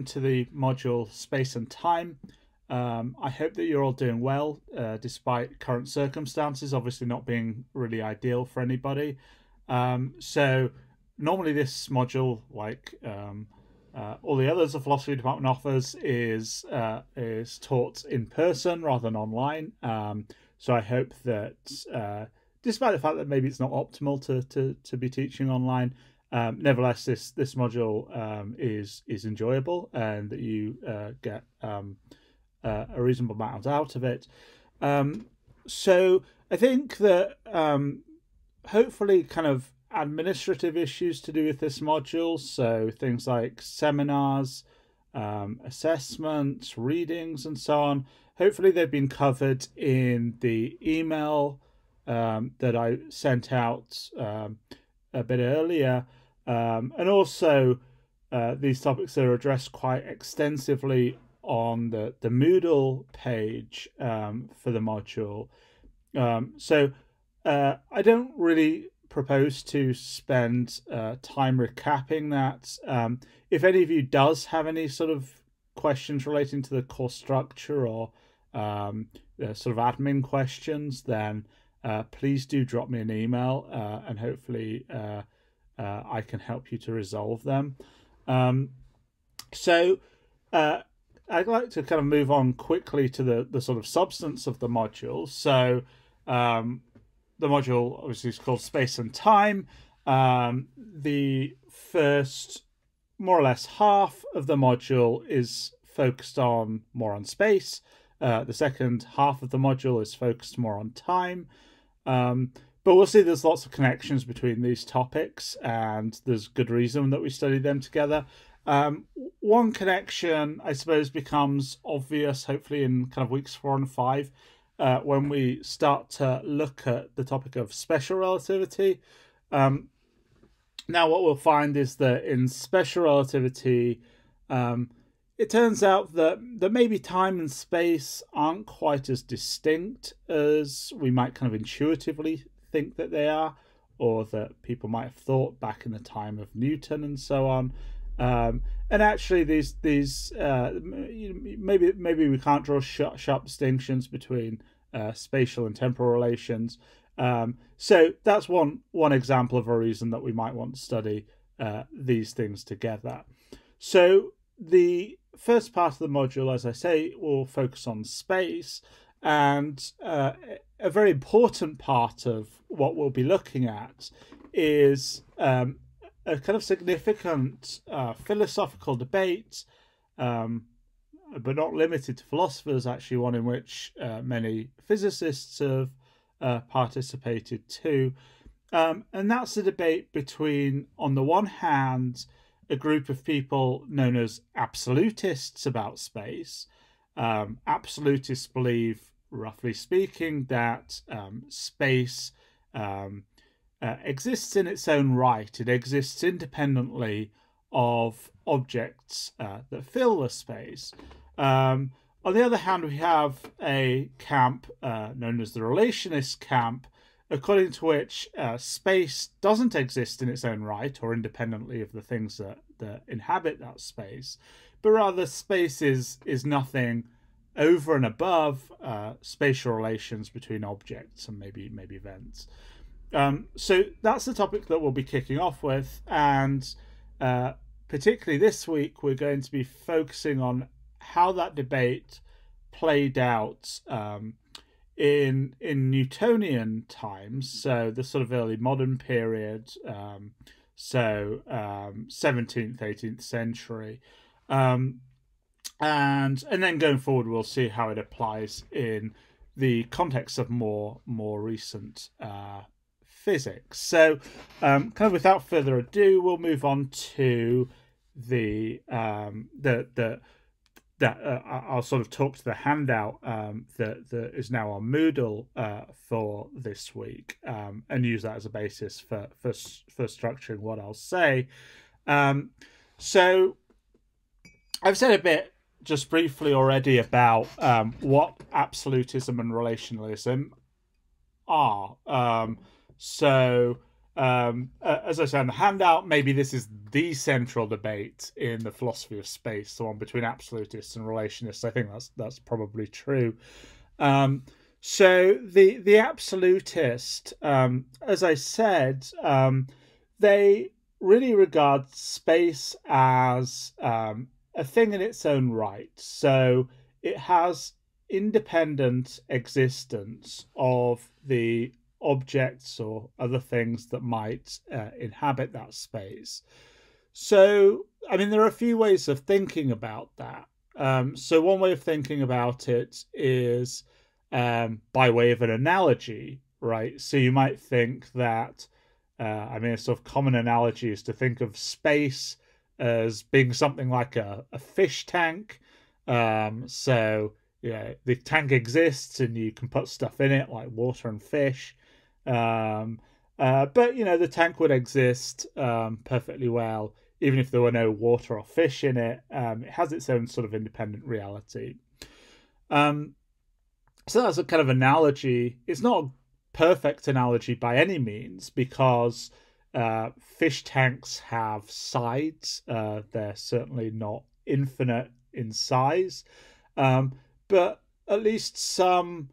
welcome to the module Space and Time. Um, I hope that you're all doing well uh, despite current circumstances, obviously not being really ideal for anybody. Um, so, normally, this module, like um, uh, all the others the philosophy department offers, is uh, is taught in person rather than online. Um, so, I hope that uh, despite the fact that maybe it's not optimal to, to, to be teaching online, um, nevertheless, this this module um, is is enjoyable and that you uh, get um, uh, a reasonable amount out of it. Um, so I think that um, hopefully, kind of administrative issues to do with this module, so things like seminars, um, assessments, readings, and so on. Hopefully, they've been covered in the email that I sent out a bit earlier. Um, and also, uh, these topics are addressed quite extensively on the, the Moodle page um, for the module. Um, so uh, I don't really propose to spend uh, time recapping that. Um, if any of you does have any sort of questions relating to the course structure or um, sort of admin questions, then uh, please do drop me an email uh, and hopefully uh, I can help you to resolve them. Um, so uh, I'd like to kind of move on quickly to the, the sort of substance of the module. So um, the module obviously is called Space and Time. Um, the first, more or less, half of the module is focused on more on space. Uh, the second half of the module is focused more on time. Um, but we'll see there's lots of connections between these topics, and there's good reason that we study them together. Um, one connection, I suppose, becomes obvious, hopefully, in kind of weeks four and five, uh, when we start to look at the topic of special relativity. Um, now, what we'll find is that in special relativity, um, it turns out that that maybe time and space aren't quite as distinct as we might kind of intuitively think that they are, or that people might have thought back in the time of Newton and so on. Um, and actually, these these uh, maybe maybe we can't draw sharp, sharp distinctions between uh, spatial and temporal relations. Um, so that's one one example of a reason that we might want to study uh, these things together. So the first part of the module, as I say, will focus on space, and uh, a very important part of what we'll be looking at is um, a kind of significant uh, philosophical debate, um, but not limited to philosophers, actually, one in which uh, many physicists have uh, participated too. Um, and that's the debate between, on the one hand, a group of people known as absolutists about space. Um, absolutists believe roughly speaking, that um, space um, uh, exists in its own right. It exists independently of objects uh, that fill the space. Um, on the other hand, we have a camp uh, known as the relationist camp, according to which uh, space doesn't exist in its own right or independently of the things that, that inhabit that space, but rather space is, is nothing over and above uh, spatial relations between objects and maybe maybe events. Um, so that's the topic that we'll be kicking off with, and uh, particularly this week, we're going to be focusing on how that debate played out um, in in Newtonian times, so the sort of early modern period, um, so um, seventeenth, eighteenth century. Um, and and then going forward we'll see how it applies in the context of more more recent uh, physics so um, kind of without further ado we'll move on to the um, the the that uh, I'll sort of talk to the handout um, that that is now on Moodle uh, for this week um, and use that as a basis for for for structuring what I'll say. Um, so I've said a bit just briefly already about um, what absolutism and relationalism are. Um, so, um, as I said in the handout, maybe this is the central debate in the philosophy of space, the one between absolutists and relationists. I think that's that's probably true. Um, so the the absolutist, um, as I said, um, they really regard space as um, a thing in its own right. So it has independent existence of the objects or other things that might uh, inhabit that space. So, I mean, there are a few ways of thinking about that. Um, so, one way of thinking about it is um, by way of an analogy, right? So, you might think that, uh, I mean, a sort of common analogy is to think of space as being something like a, a fish tank. Um, so, yeah, the tank exists and you can put stuff in it like water and fish. Um, uh, but you know, the tank would exist um, perfectly well, even if there were no water or fish in it. Um, it has its own sort of independent reality. Um, so that's a kind of analogy. It's not a perfect analogy by any means because uh, fish tanks have sides. Uh, they're certainly not infinite in size, um, but at least some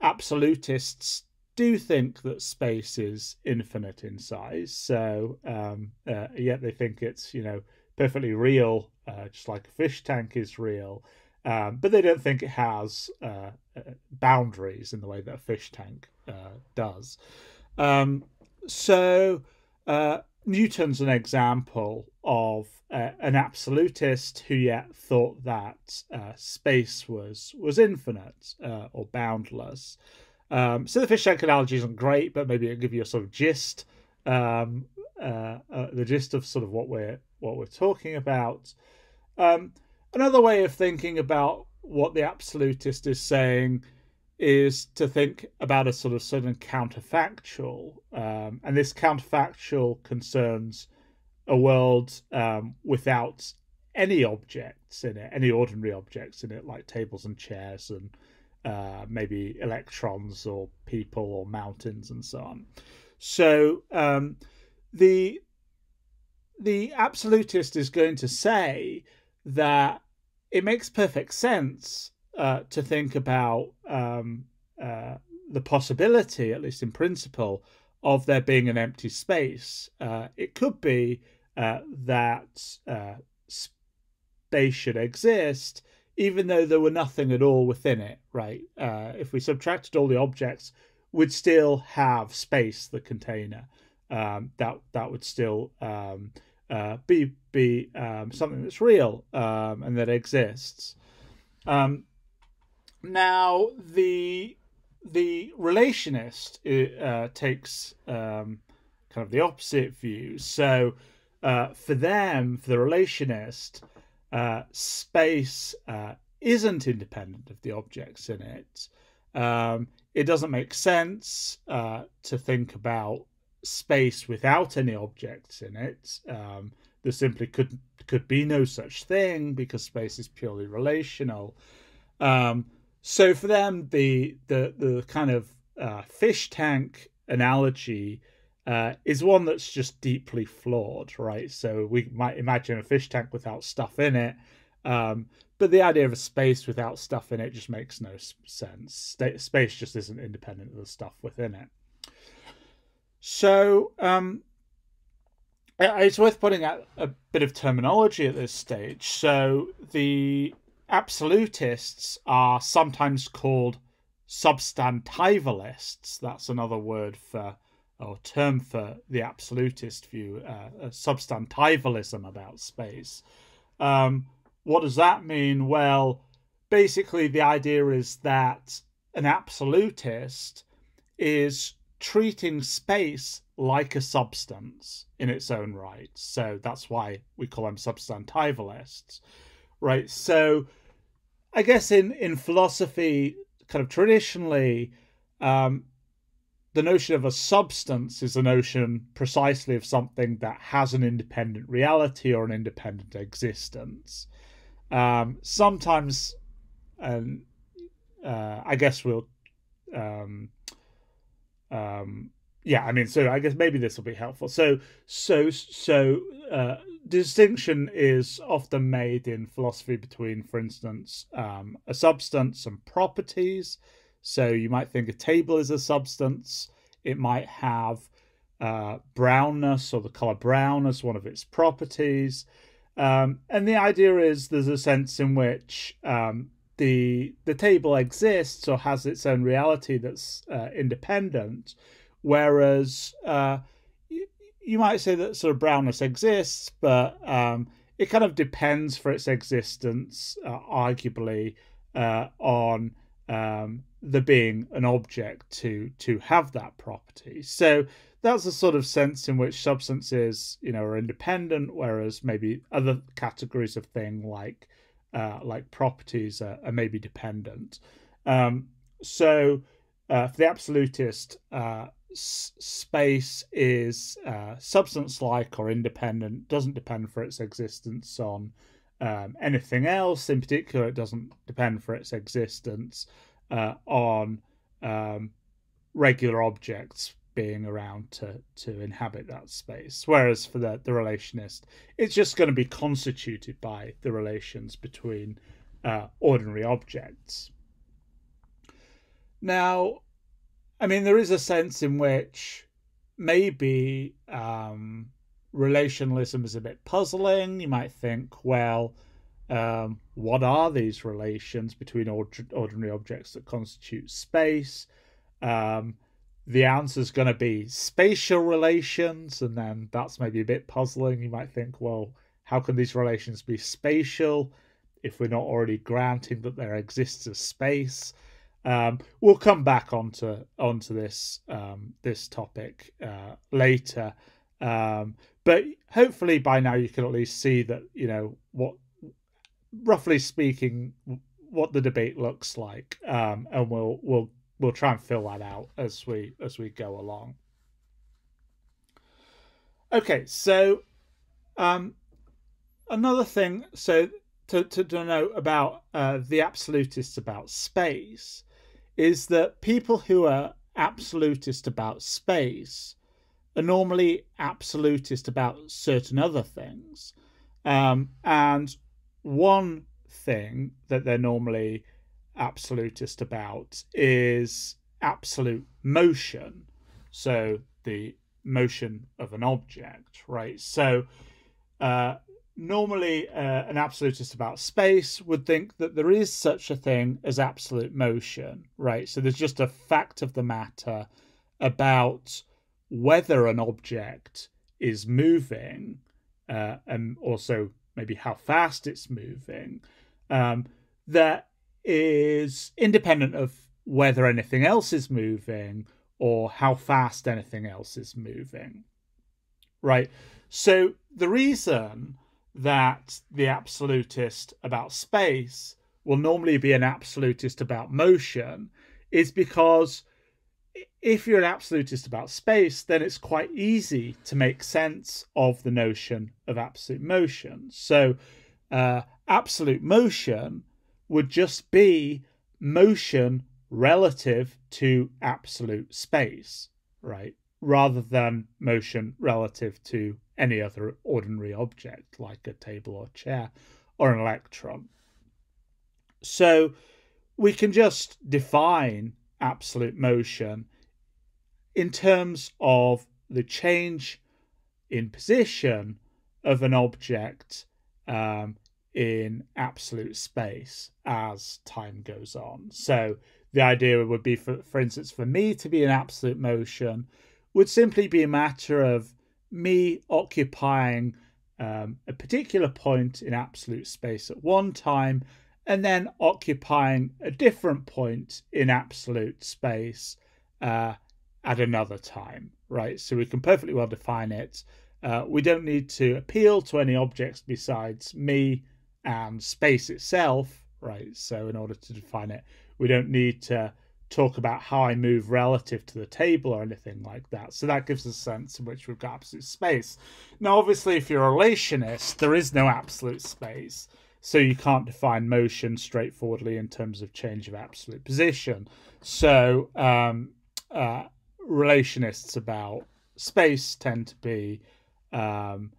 absolutists do think that space is infinite in size. So um, uh, yet they think it's you know perfectly real, uh, just like a fish tank is real. Um, but they don't think it has uh, uh boundaries in the way that a fish tank does. Um, so uh, Newton's an example of an absolutist who yet thought that space was was infinite or boundless. Um, so the fish tank analogy isn't great, but maybe it'll give you a sort of gist, um, uh, uh, the gist of sort of what we're what we're talking about. Um, another way of thinking about what the absolutist is saying is to think about a sort of certain counterfactual, um, and this counterfactual concerns a world um, without any objects in it, any ordinary objects in it, like tables and chairs and uh, maybe electrons or people or mountains and so on. So um, the the absolutist is going to say that it makes perfect sense uh, to think about um, uh, the possibility, at least in principle, of there being an empty space. Uh, it could be uh, that uh, space should exist even though there were nothing at all within it, right? Uh, if we subtracted all the objects, we'd still have space, the container. Um, that that would still um, uh, be be um, something that's real um, and that exists. Um, now the the relationist uh, takes um, kind of the opposite view. So uh, for them, for the relationist, uh, space uh, isn't independent of the objects in it. Um, it doesn't make sense uh, to think about space without any objects in it. Um, there simply could could be no such thing because space is purely relational. Um, so for them, the the the kind of uh, fish tank analogy uh, is one that's just deeply flawed, right? So we might imagine a fish tank without stuff in it, um, but the idea of a space without stuff in it just makes no sense. space just isn't independent of the stuff within it. So um, it's worth putting out a bit of terminology at this stage. So the absolutists are sometimes called substantivalists. That's another word for or term for the absolutist view, uh, substantivalism about space. Um, what does that mean? Well, basically, the idea is that an absolutist is treating space like a substance in its own right. So that's why we call them substantivalists, right? So I guess in in philosophy, kind of traditionally, um, the notion of a substance is a notion precisely of something that has an independent reality or an independent existence. Um, sometimes, uh, I guess we'll, um, um, yeah, I mean, so I guess maybe this will be helpful. So, so, so, uh, distinction is often made in philosophy between, for instance, um, a substance and properties. So you might think a table is a substance. It might have uh, brownness or the color brown as one of its properties. Um, and the idea is there's a sense in which um, the the table exists or has its own reality that's uh, independent, whereas uh, you, might say that sort of brownness exists, but um, it kind of depends for its existence, uh, arguably, uh, on um, the being an object to to have that property. So that's the sort of sense in which substances, you know, are independent, whereas maybe other categories of thing like uh, like properties are, are maybe dependent. Um, so uh, for the absolutist, uh, space is uh, substance-like or independent, doesn't depend for its existence on um, anything else. In particular, it doesn't depend for its existence uh, on um, regular objects being around to to inhabit that space. Whereas for the the relationist, it's just going to be constituted by the relations between uh, ordinary objects. Now, I mean, there is a sense in which maybe um, relationalism is a bit puzzling. You might think, well, um, what are these relations between ordinary objects that constitute space? Um, the answer is going to be spatial relations, and then that's maybe a bit puzzling. You might think, well, how can these relations be spatial if we're not already granting that there exists a space? Um, we'll come back onto onto this um, this topic uh, later, um, but hopefully by now you can at least see that you know what, roughly speaking, what the debate looks like, um, and we'll we'll we'll try and fill that out as we as we go along. Okay, so um, another thing, so to, to, to know about uh, the absolutists about space is that people who are absolutist about space are normally absolutist about certain other things. Um, and one thing that they're normally absolutist about is absolute motion. So the motion of an object, right? So uh, normally uh, an absolutist about space would think that there is such a thing as absolute motion, right? So there's just a fact of the matter about whether an object is moving uh, and also maybe how fast it's moving um, that is independent of whether anything else is moving or how fast anything else is moving. Right? So the reason that the absolutist about space will normally be an absolutist about motion is because if you're an absolutist about space, then it's quite easy to make sense of the notion of absolute motion. So, uh, absolute motion would just be motion relative to absolute space, right? Rather than motion relative to any other ordinary object like a table or chair or an electron. So we can just define absolute motion in terms of the change in position of an object um, in absolute space as time goes on. So the idea would be, for, for instance, for me to be in absolute motion would simply be a matter of me occupying um, a particular point in absolute space at one time and then occupying a different point in absolute space uh, at another time, right? So we can perfectly well define it. Uh, we don't need to appeal to any objects besides me and space itself, right? So in order to define it, we don't need to talk about how I move relative to the table or anything like that. So that gives a sense in which we've got absolute space. Now, obviously, if you're a relationist, there is no absolute space. So you can't define motion straightforwardly in terms of change of absolute position. So um, uh, relationists about space tend to be um,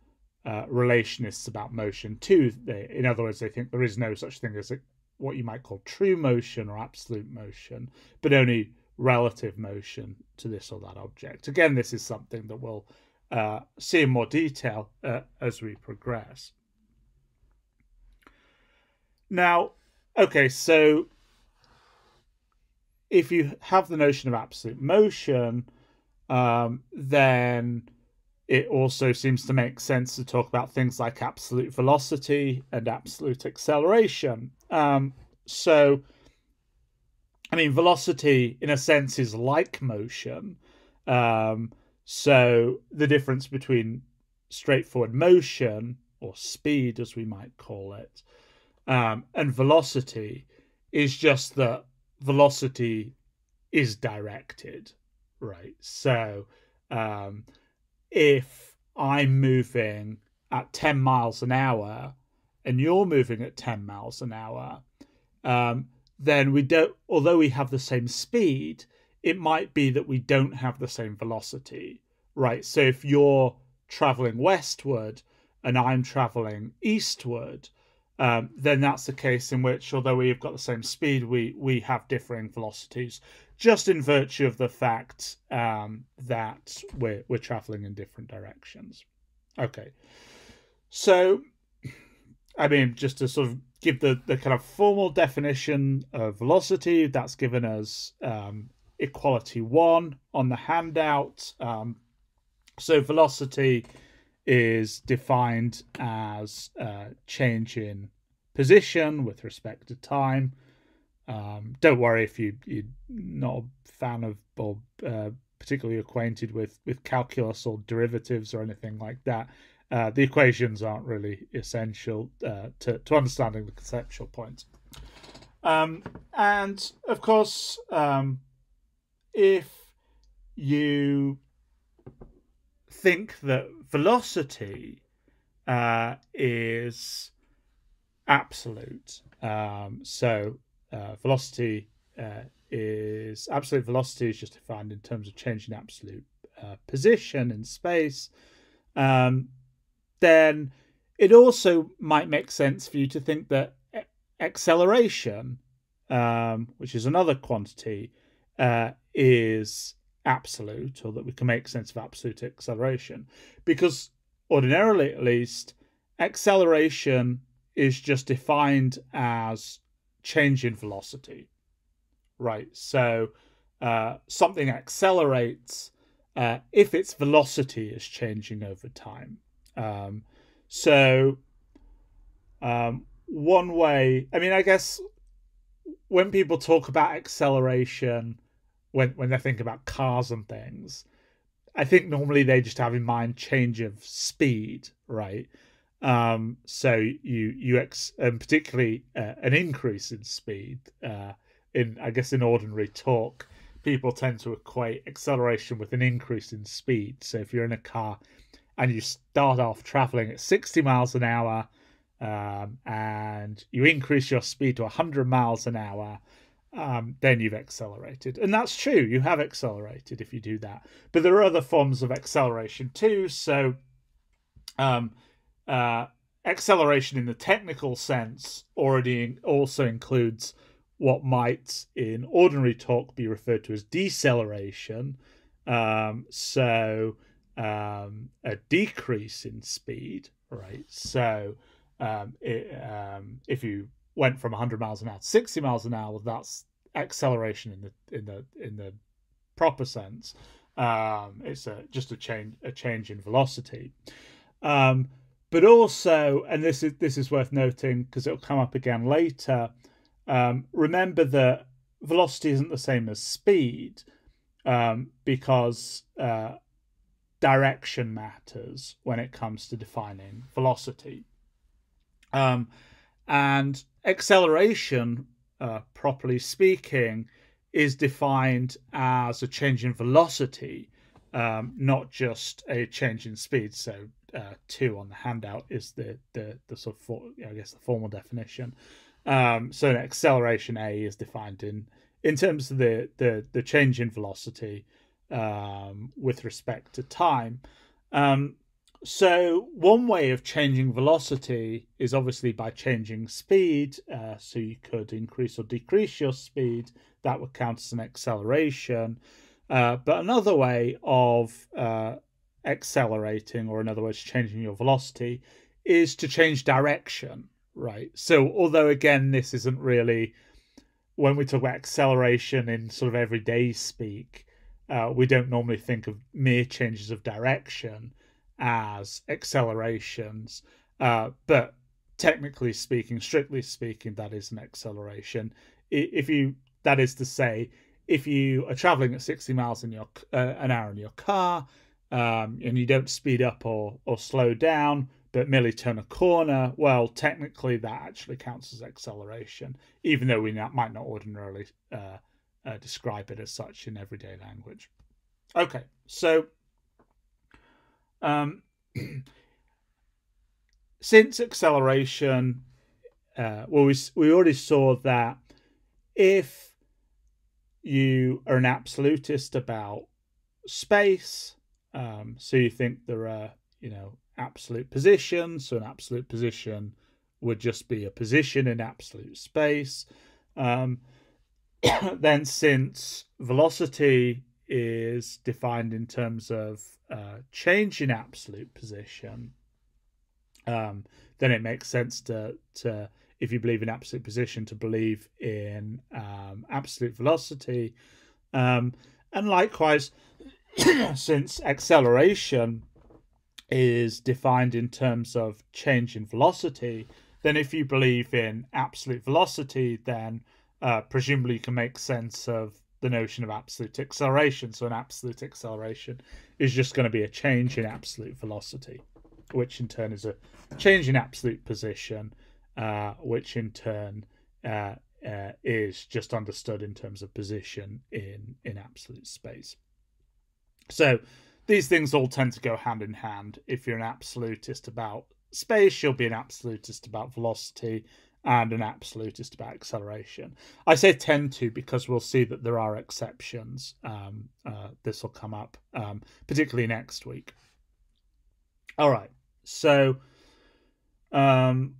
uh, relationists about motion too. They, in other words, they think there is no such thing as a, what you might call true motion or absolute motion, but only relative motion to this or that object. Again, this is something that we'll uh, see in more detail uh, as we progress. Now, okay, so if you have the notion of absolute motion, um, then it also seems to make sense to talk about things like absolute velocity and absolute acceleration. Um, so, I mean, velocity, in a sense, is like motion. Um, so, the difference between straightforward motion, or speed as we might call it, um, and velocity is just that velocity is directed, right? So, um, if I'm moving at 10 miles an hour and you're moving at 10 miles an hour, um, then we don't, although we have the same speed, it might be that we don't have the same velocity, right? So if you're traveling westward and I'm traveling eastward, um, then that's the case in which, although we've got the same speed, we we have differing velocities just in virtue of the fact um, that we're we're traveling in different directions. Okay, so I mean, just to sort of give the the kind of formal definition of velocity, that's given as um, equality one on the handout. Um, so velocity is defined as uh, change in position with respect to time. Um, don't worry if you you're not a fan of or uh, particularly acquainted with with calculus or derivatives or anything like that. Uh, the equations aren't really essential uh, to to understanding the conceptual point. Um, and of course, um, if you think that velocity uh, is absolute, um, so uh, velocity uh, is absolute velocity is just defined in terms of change in absolute uh, position in space. Um, then it also might make sense for you to think that acceleration, um, which is another quantity, uh, is absolute, or that we can make sense of absolute acceleration, because ordinarily, at least, acceleration is just defined as change in velocity, right? So uh, something accelerates uh, if its velocity is changing over time. Um, so um, one way, I mean, I guess when people talk about acceleration, when when they think about cars and things, I think normally they just have in mind change of speed, right? Um, so you you ex and particularly uh, an increase in speed. Uh, in I guess in ordinary talk, people tend to equate acceleration with an increase in speed. So if you're in a car and you start off traveling at 60 miles an hour um, and you increase your speed to 100 miles an hour, um, then you've accelerated. And that's true, you have accelerated if you do that. But there are other forms of acceleration too. So um, uh, acceleration in the technical sense already also includes what might in ordinary talk be referred to as deceleration. Um, so um, a decrease in speed, right? So um, it, um, if you went from 100 miles an hour to 60 miles an hour, that's acceleration in the in the in the proper sense. Um, it's a, just a change a change in velocity. Um, but also, and this is this is worth noting because it'll come up again later. Um, remember that velocity isn't the same as speed um, because uh, direction matters when it comes to defining velocity. Um, and acceleration, uh, properly speaking, is defined as a change in velocity, um, not just a change in speed. So uh, two on the handout is the the the sort of for, I guess the formal definition. Um, so an acceleration a is defined in in terms of the the the change in velocity, um, with respect to time. Um, so one way of changing velocity is obviously by changing speed. Uh, so you could increase or decrease your speed. That would count as an acceleration. Uh, but another way of uh, accelerating, or in other words, changing your velocity, is to change direction, right? So although again, this isn't really when we talk about acceleration in sort of everyday speak, uh, we don't normally think of mere changes of direction as accelerations. Uh, but technically speaking, strictly speaking, that is an acceleration. If you, that is to say, if you are traveling at 60 miles in your uh, an hour in your car, um, and you don't speed up or or slow down, but merely turn a corner, well, technically that actually counts as acceleration, even though we not, might not ordinarily uh, uh, describe it as such in everyday language. Okay, so um, since acceleration, uh, well, we, we already saw that if you are an absolutist about space, um, so you think there are, you know, absolute positions, so an absolute position would just be a position in absolute space. Um, then, since velocity is defined in terms of uh, change in absolute position, um, then it makes sense to to if you believe in absolute position to believe in um, absolute velocity, um, and likewise, since acceleration is defined in terms of change in velocity, then if you believe in absolute velocity, then uh, presumably you can make sense of the notion of absolute acceleration. So an absolute acceleration is just going to be a change in absolute velocity, which in turn is a change in absolute position, uh, which in turn uh, uh, is just understood in terms of position in in absolute space. So these things all tend to go hand in hand. If you're an absolutist about space, you'll be an absolutist about velocity and an absolutist about acceleration. I say tend to because we'll see that there are exceptions. Um, uh, this will come up, um, particularly next week. All right, so, um,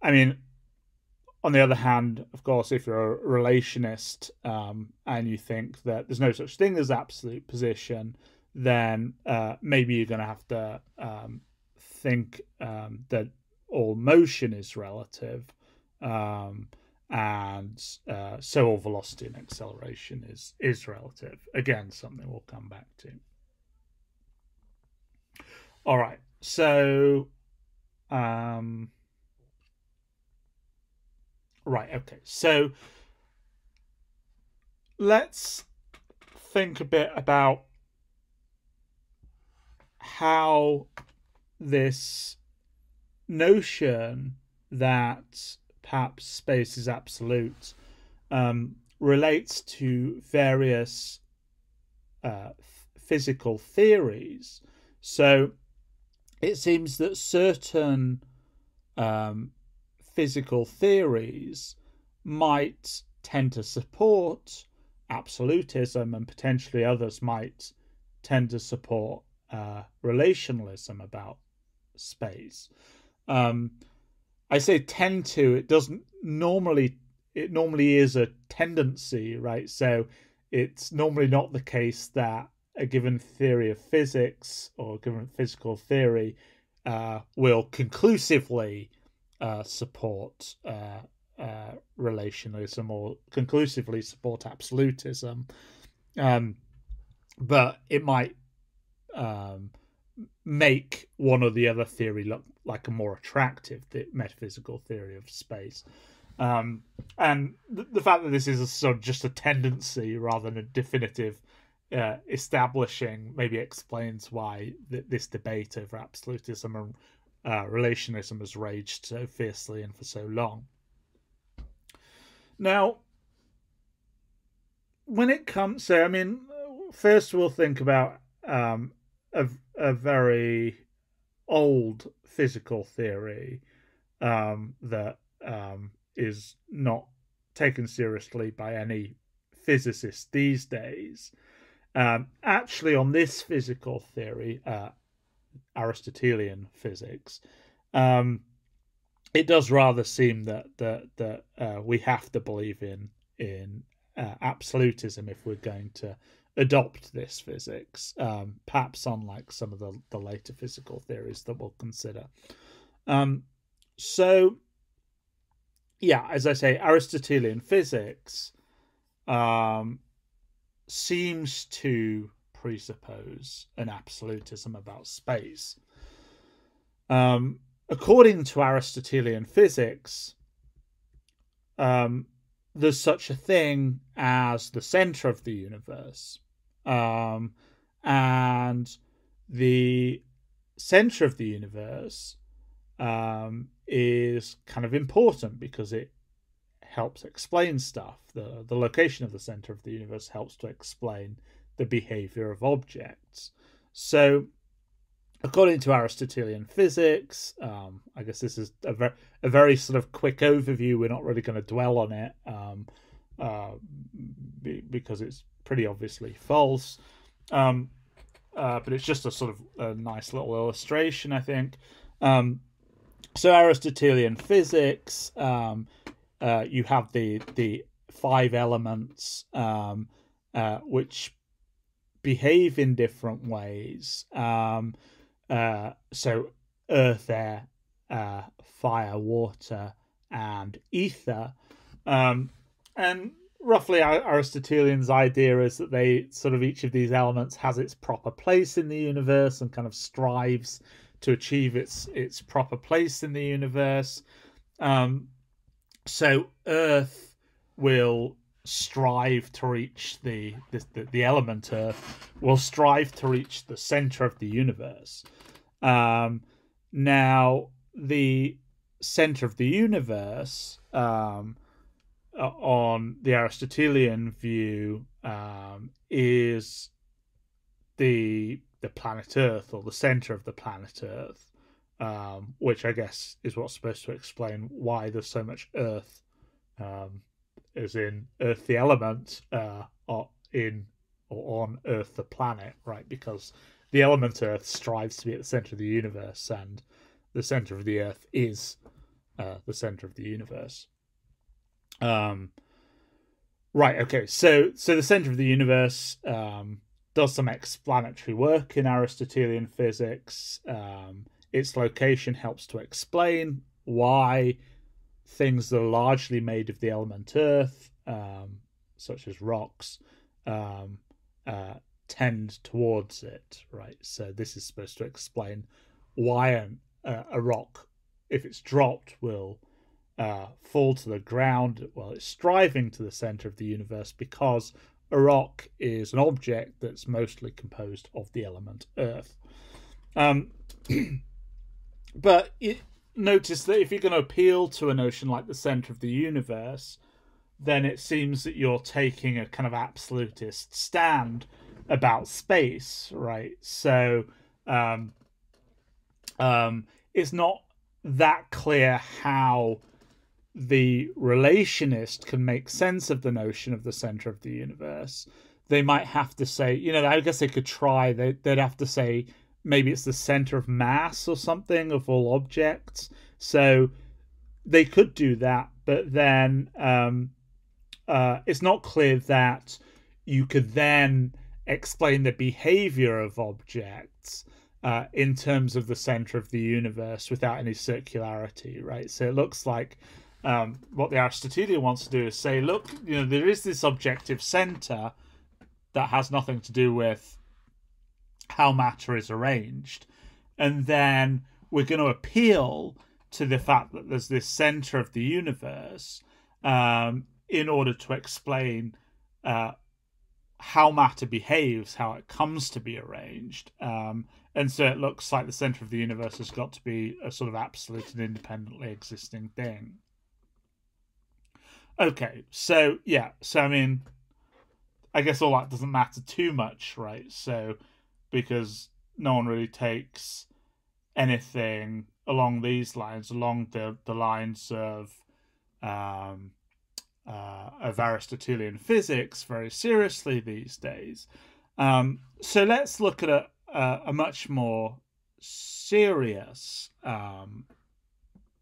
I mean, on the other hand, of course, if you're a relationist um, and you think that there's no such thing as absolute position, then uh, maybe you're going to have to um, think um, that all motion is relative, um, and uh, so all velocity and acceleration is is relative. Again, something we'll come back to. All right, so. Um, right, okay. So let's think a bit about how this notion that perhaps space is absolute um, relates to various uh, physical theories. So it seems that certain um, physical theories might tend to support absolutism, and potentially others might tend to support uh, relationalism about space. Um, I say tend to. It doesn't normally. It normally is a tendency, right? So it's normally not the case that a given theory of physics or a given physical theory uh, will conclusively uh, support uh, uh, relationalism or conclusively support absolutism. Um, but it might um, make one or the other theory look like a more attractive th- metaphysical theory of space. Um, and the, the, fact that this is a sort of just a tendency rather than a definitive uh, establishing maybe explains why th- this debate over absolutism and uh, relationism has raged so fiercely and for so long. Now, when it comes, so I mean, first we'll think about um, a, a very old physical theory um, that um, is not taken seriously by any physicists these days. Um, actually, on this physical theory, uh, Aristotelian physics, um, it does rather seem that that that uh, we have to believe in in uh, absolutism if we're going to adopt this physics. Um, perhaps unlike some of the the later physical theories that we'll consider. Um, so, yeah, as I say, Aristotelian physics um, seems to presuppose an absolutism about space. Um, according to Aristotelian physics, um, there's such a thing as the center of the universe. Um, and the center of the universe um, is kind of important because it helps explain stuff. The, the location of the center of the universe helps to explain the behavior of objects. So, according to Aristotelian physics, um, I guess this is a, ver- a very sort of quick overview. We're not really going to dwell on it um, uh, be- because it's pretty obviously false. Um, uh, but it's just a sort of a nice little illustration, I think. Um, so Aristotelian physics, um, uh, you have the the five elements um, uh, which behave in different ways. Um, uh, so earth, air, uh, fire, water, and ether. Um, and roughly Aristotelian's idea is that they sort of each of these elements has its proper place in the universe and kind of strives to achieve its its proper place in the universe. Um, so Earth will strive to reach the, the the element Earth will strive to reach the center of the universe. Um, now the center of the universe um, on the Aristotelian view um, is the the planet Earth or the center of the planet Earth, um, which I guess is what's supposed to explain why there's so much Earth, um, as in Earth the element, uh, or in or on Earth the planet, right? Because the element Earth strives to be at the center of the universe, and the center of the Earth is uh, the center of the universe. Um, right. Okay. So, so the center of the universe um, does some explanatory work in Aristotelian physics. Um, its location helps to explain why things that are largely made of the element earth, um, such as rocks, um, uh, tend towards it, right? So this is supposed to explain why an, uh, a rock, if it's dropped, will uh, fall to the ground Well, it's striving to the center of the universe because a rock is an object that's mostly composed of the element earth. Um, but it, notice that if you're going to appeal to a notion like the center of the universe, then it seems that you're taking a kind of absolutist stand about space, right? So um, um, it's not that clear how the relationist can make sense of the notion of the center of the universe, they might have to say, you know, I guess they could try. They, they'd have to say maybe it's the center of mass or something of all objects. So they could do that, but then um, uh, it's not clear that you could then explain the behavior of objects uh, in terms of the center of the universe without any circularity, right? So it looks like um, what the Aristotelian wants to do is say, look, you know, there is this objective center that has nothing to do with how matter is arranged, and then we're going to appeal to the fact that there's this center of the universe um, in order to explain uh, how matter behaves, how it comes to be arranged. Um, and so it looks like the center of the universe has got to be a sort of absolute and independently existing thing. Okay, so yeah, so I mean, I guess all that doesn't matter too much, right? So because no one really takes anything along these lines, along the the lines of um, uh, of Aristotelian physics very seriously these days. Um, so let's look at a, a, a much more serious um,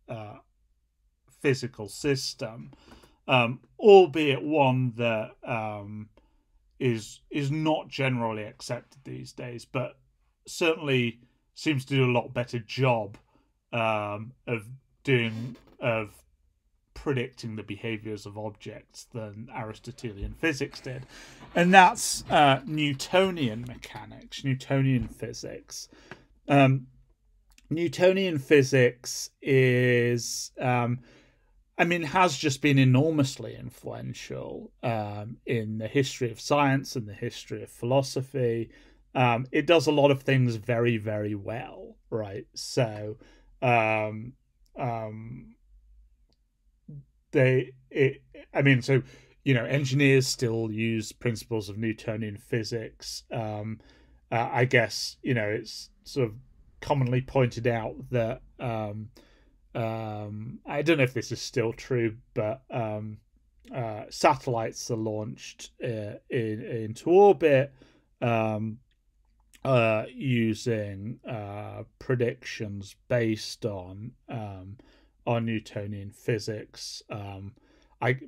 uh, physical system, um, albeit one that um, is is not generally accepted these days, but certainly seems to do a lot better job um, of doing of predicting the behaviors of objects than Aristotelian physics did, and that's uh, Newtonian mechanics, Newtonian physics. Um, Newtonian physics is, um, I mean, has just been enormously influential um, in the history of science and the history of philosophy. Um, it does a lot of things very, very well, right? So, um, um, they, it, I mean, so you know, engineers still use principles of Newtonian physics. Um, uh, I guess you know it's sort of commonly pointed out that um, um, I don't know if this is still true, but um, uh, satellites are launched uh, in, into orbit um, uh, using uh, predictions based on um, on Newtonian physics. Um, I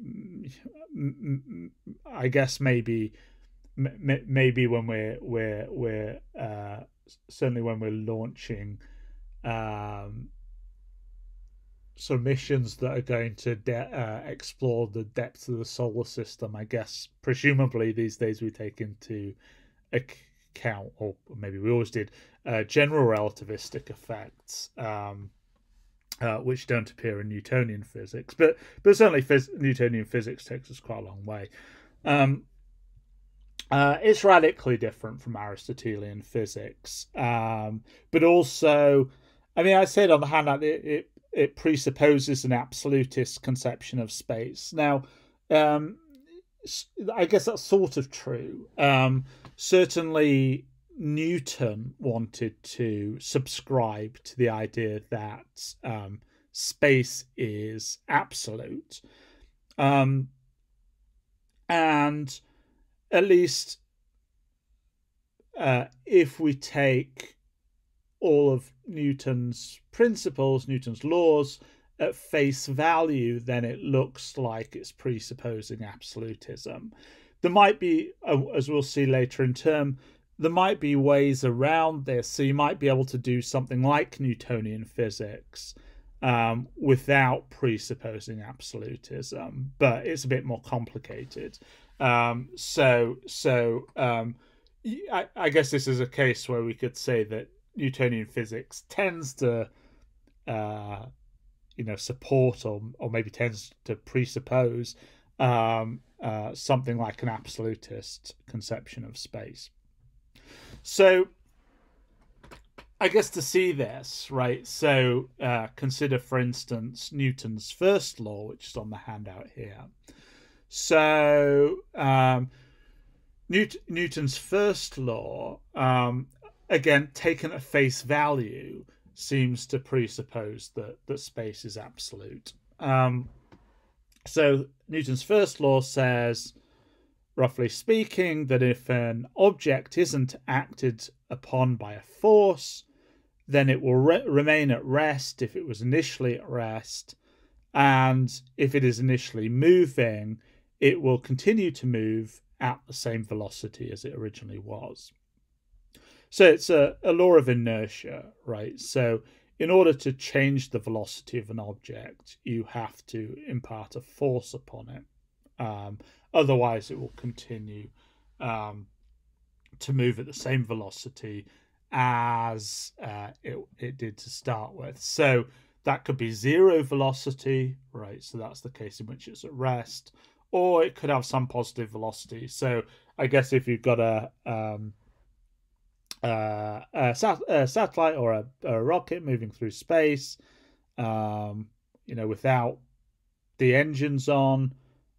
I guess maybe maybe when we're we're we're uh, certainly when we're launching um, some missions that are going to de- uh, explore the depths of the solar system. I guess presumably these days we take into account, or maybe we always did, uh, general relativistic effects. Um, uh, which don't appear in Newtonian physics, but but certainly phys- Newtonian physics takes us quite a long way. Um, uh, it's radically different from Aristotelian physics, um, but also, I mean, I said on the handout it, it, it presupposes an absolutist conception of space. Now, um, I guess that's sort of true. Um, certainly, Newton wanted to subscribe to the idea that um, space is absolute, um, and at least uh, if we take all of Newton's principles, Newton's laws, at face value, then it looks like it's presupposing absolutism. There might be, uh, as we'll see later in term, there might be ways around this. So you might be able to do something like Newtonian physics um, without presupposing absolutism, but it's a bit more complicated. Um, so, so um, I, I, guess this is a case where we could say that Newtonian physics tends to, uh, you know, support or or maybe tends to presuppose um, uh, something like an absolutist conception of space. So, I guess to see this, right? So, uh, consider, for instance, Newton's first law, which is on the handout here. So um, Newt- Newton's first law, um, again taken at face value, seems to presuppose that that space is absolute. Um, so Newton's first law says, roughly speaking, that if an object isn't acted upon by a force, then it will re- remain at rest if it was initially at rest, and if it is initially moving, it will continue to move at the same velocity as it originally was. So it's a, a law of inertia, right? So in order to change the velocity of an object, you have to impart a force upon it. Um, otherwise, it will continue um, to move at the same velocity as uh, it, it did to start with. So that could be zero velocity, right? So that's the case in which it's at rest or it could have some positive velocity. So I guess if you've got a um, uh, a, sat- a, satellite or a, a, rocket moving through space, um, you know, without the engines on,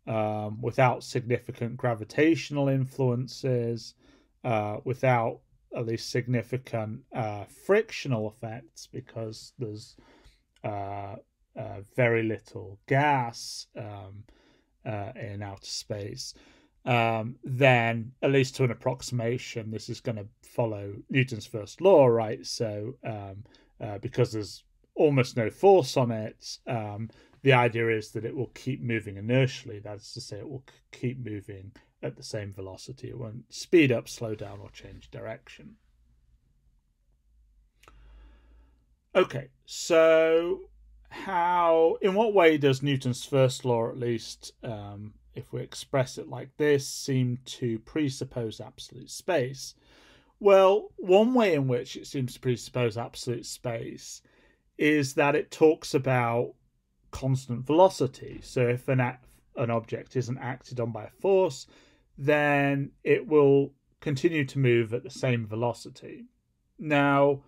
um, without significant gravitational influences, uh, without at least significant uh, frictional effects, because there's uh, uh, very little gas. Um, in outer space, um, then at least to an approximation, this is going to follow Newton's first law, right? So um, uh, because there's almost no force on it, um, the idea is that it will keep moving inertially. That is to say, it will keep moving at the same velocity. It won't speed up, slow down, or change direction. Okay, so how, in what way does Newton's first law, at least, um, if we express it like this, seem to presuppose absolute space? Well, one way in which it seems to presuppose absolute space is that it talks about constant velocity. So if an an object isn't acted on by a force, then it will continue to move at the same velocity. Now,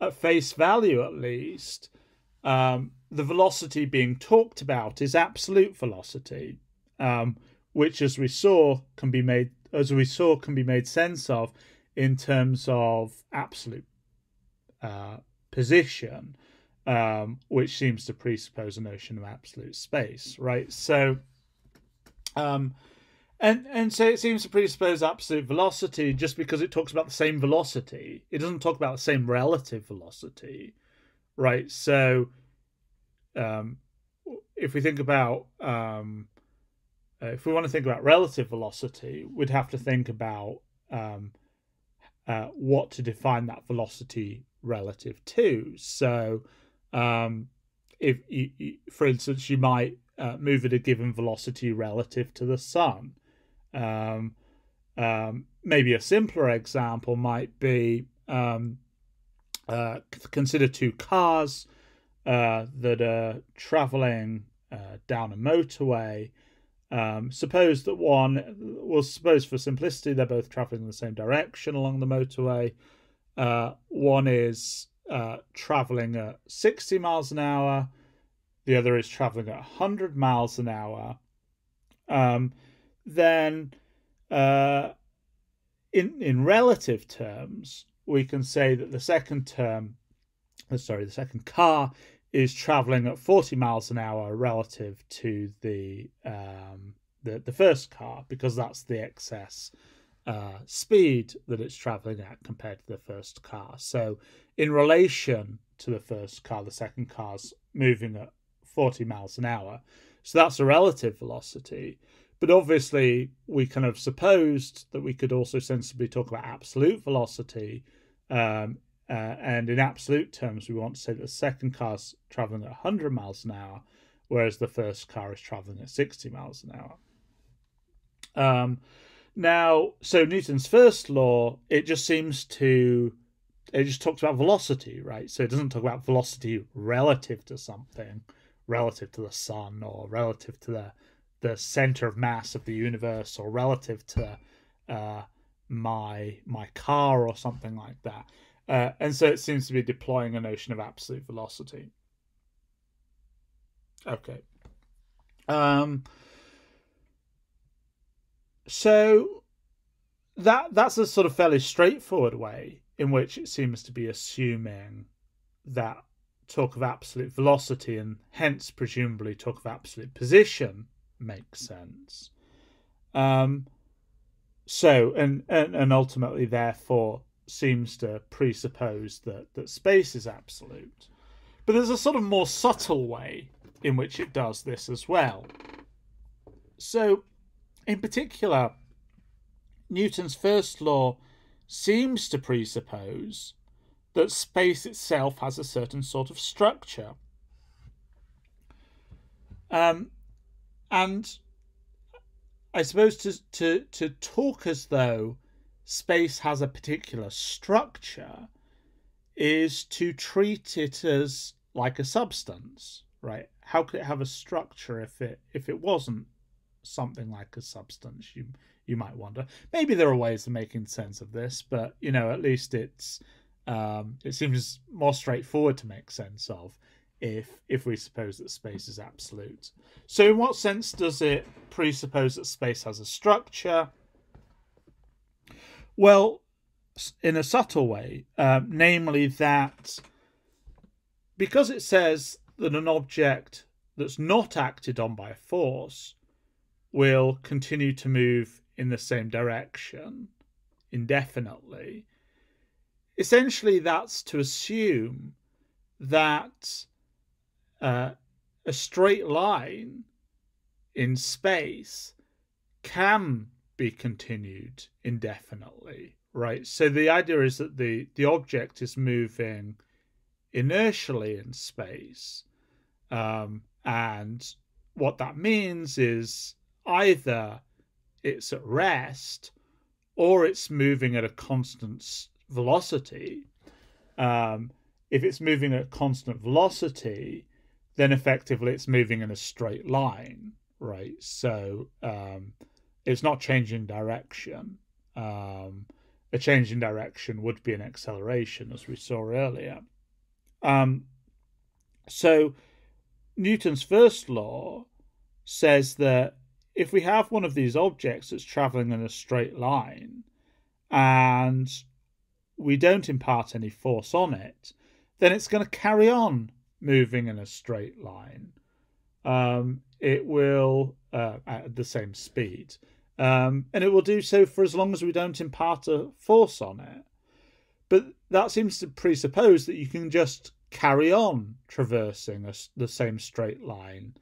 at face value at least, um, the velocity being talked about is absolute velocity, um, which, as we saw, can be made as we saw can be made sense of in terms of absolute uh, position, um, which seems to presuppose a notion of absolute space, right? So, um, and and so it seems to presuppose absolute velocity just because it talks about the same velocity. It doesn't talk about the same relative velocity, right? So, um, if we think about um, uh, if we want to think about relative velocity, we'd have to think about um, uh, what to define that velocity relative to. So, um, if you, you, for instance, you might uh, move at a given velocity relative to the sun. Um, um, maybe a simpler example might be um, uh, consider two cars uh, that are traveling uh, down a motorway. Um, suppose that one, well, suppose for simplicity, they're both traveling in the same direction along the motorway. Uh, one is uh, traveling at 60 miles an hour, the other is traveling at 100 miles an hour. Um, then, uh, in in relative terms, we can say that the second term, uh, sorry, the second car is traveling at 40 miles an hour relative to the um, the the first car because that's the excess uh, speed that it's traveling at compared to the first car. So, in relation to the first car, the second car's moving at 40 miles an hour. So that's a relative velocity. But obviously, we kind of supposed that we could also sensibly talk about absolute velocity um, uh, and in absolute terms, we want to say that the second car is traveling at 100 miles an hour, whereas the first car is traveling at 60 miles an hour. Um, now, so Newton's first law, it just seems to, it just talks about velocity, right? So it doesn't talk about velocity relative to something, relative to the sun, or relative to the the center of mass of the universe, or relative to uh, my my car, or something like that. Uh, and so it seems to be deploying a notion of absolute velocity. Okay. Um, so that that's a sort of fairly straightforward way in which it seems to be assuming that talk of absolute velocity and hence presumably talk of absolute position makes sense. Um, so and, and and ultimately therefore seems to presuppose that, that space is absolute. But there's a sort of more subtle way in which it does this as well. So, in particular, Newton's first law seems to presuppose that space itself has a certain sort of structure. Um, and I suppose to, to, to talk as though space has a particular structure is to treat it as like a substance, right? How could it have a structure if it if it wasn't something like a substance? You you might wonder. Maybe there are ways of making sense of this, but you know, at least it's um, it seems more straightforward to make sense of if if we suppose that space is absolute. So, in what sense does it presuppose that space has a structure? Well, in a subtle way, um, namely that because it says that an object that's not acted on by force will continue to move in the same direction indefinitely. Essentially, that's to assume that uh, a straight line in space can be continued indefinitely, right? So the idea is that the, the object is moving inertially in space. Um, and what that means is either it's at rest or it's moving at a constant velocity. Um, if it's moving at a constant velocity, then effectively it's moving in a straight line, right? So um, it's not changing direction. Um, a change in direction would be an acceleration, as we saw earlier. Um, so Newton's first law says that if we have one of these objects that's traveling in a straight line and we don't impart any force on it, then it's going to carry on moving in a straight line. Um, it will uh, at the same speed, um, and it will do so for as long as we don't impart a force on it. But that seems to presuppose that you can just carry on traversing a, the same straight line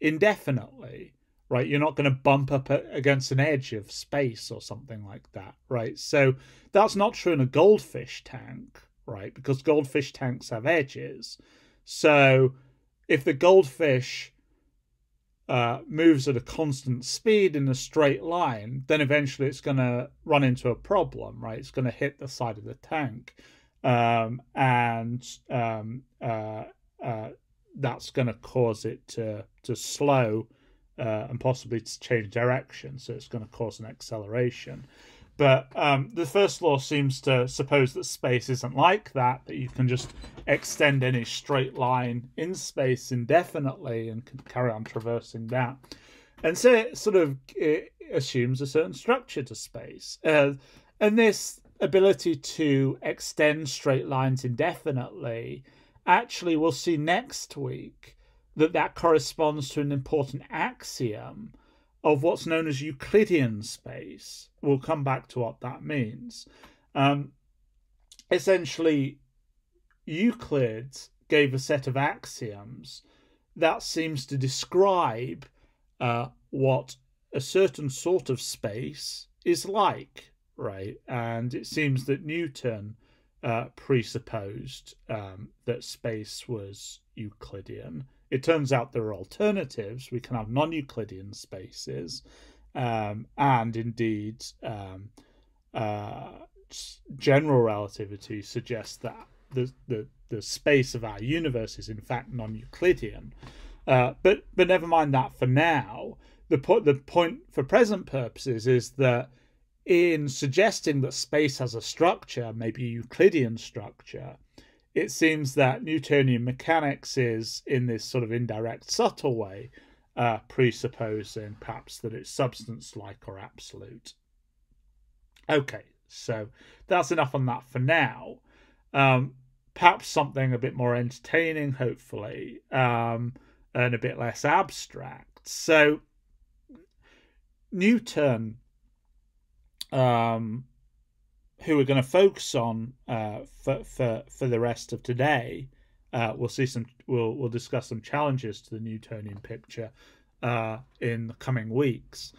indefinitely, right? You're not going to bump up against an edge of space or something like that, right? So that's not true in a goldfish tank, right? Because goldfish tanks have edges. So if the goldfish uh, moves at a constant speed in a straight line, then eventually it's going to run into a problem, right? It's going to hit the side of the tank, um, and um, uh, uh, that's going to cause it to to slow uh, and possibly to change direction. So it's going to cause an acceleration. But um, the first law seems to suppose that space isn't like that, that you can just extend any straight line in space indefinitely and can carry on traversing that. And so it sort of it assumes a certain structure to space. Uh, and this ability to extend straight lines indefinitely, actually, we'll see next week that that corresponds to an important axiom of what's known as Euclidean space. We'll come back to what that means. Um, essentially, Euclid gave a set of axioms that seems to describe uh, what a certain sort of space is like, right? And it seems that Newton uh, presupposed um, that space was Euclidean it turns out there are alternatives. We can have non Euclidean spaces, um, and indeed, um, uh, general relativity suggests that the, the, the space of our universe is in fact non Euclidean. Uh, but but never mind that for now. The point the point for present purposes is that in suggesting that space has a structure, maybe Euclidean structure, it seems that Newtonian mechanics is, in this sort of indirect, subtle way, uh, presupposing perhaps that it's substance like or absolute. Okay, so that's enough on that for now. Um, perhaps something a bit more entertaining, hopefully, um, and a bit less abstract. So, Newton um, who we're going to focus on uh, for, for for the rest of today. Uh, we'll see some. We'll we'll discuss some challenges to the Newtonian picture uh, in the coming weeks.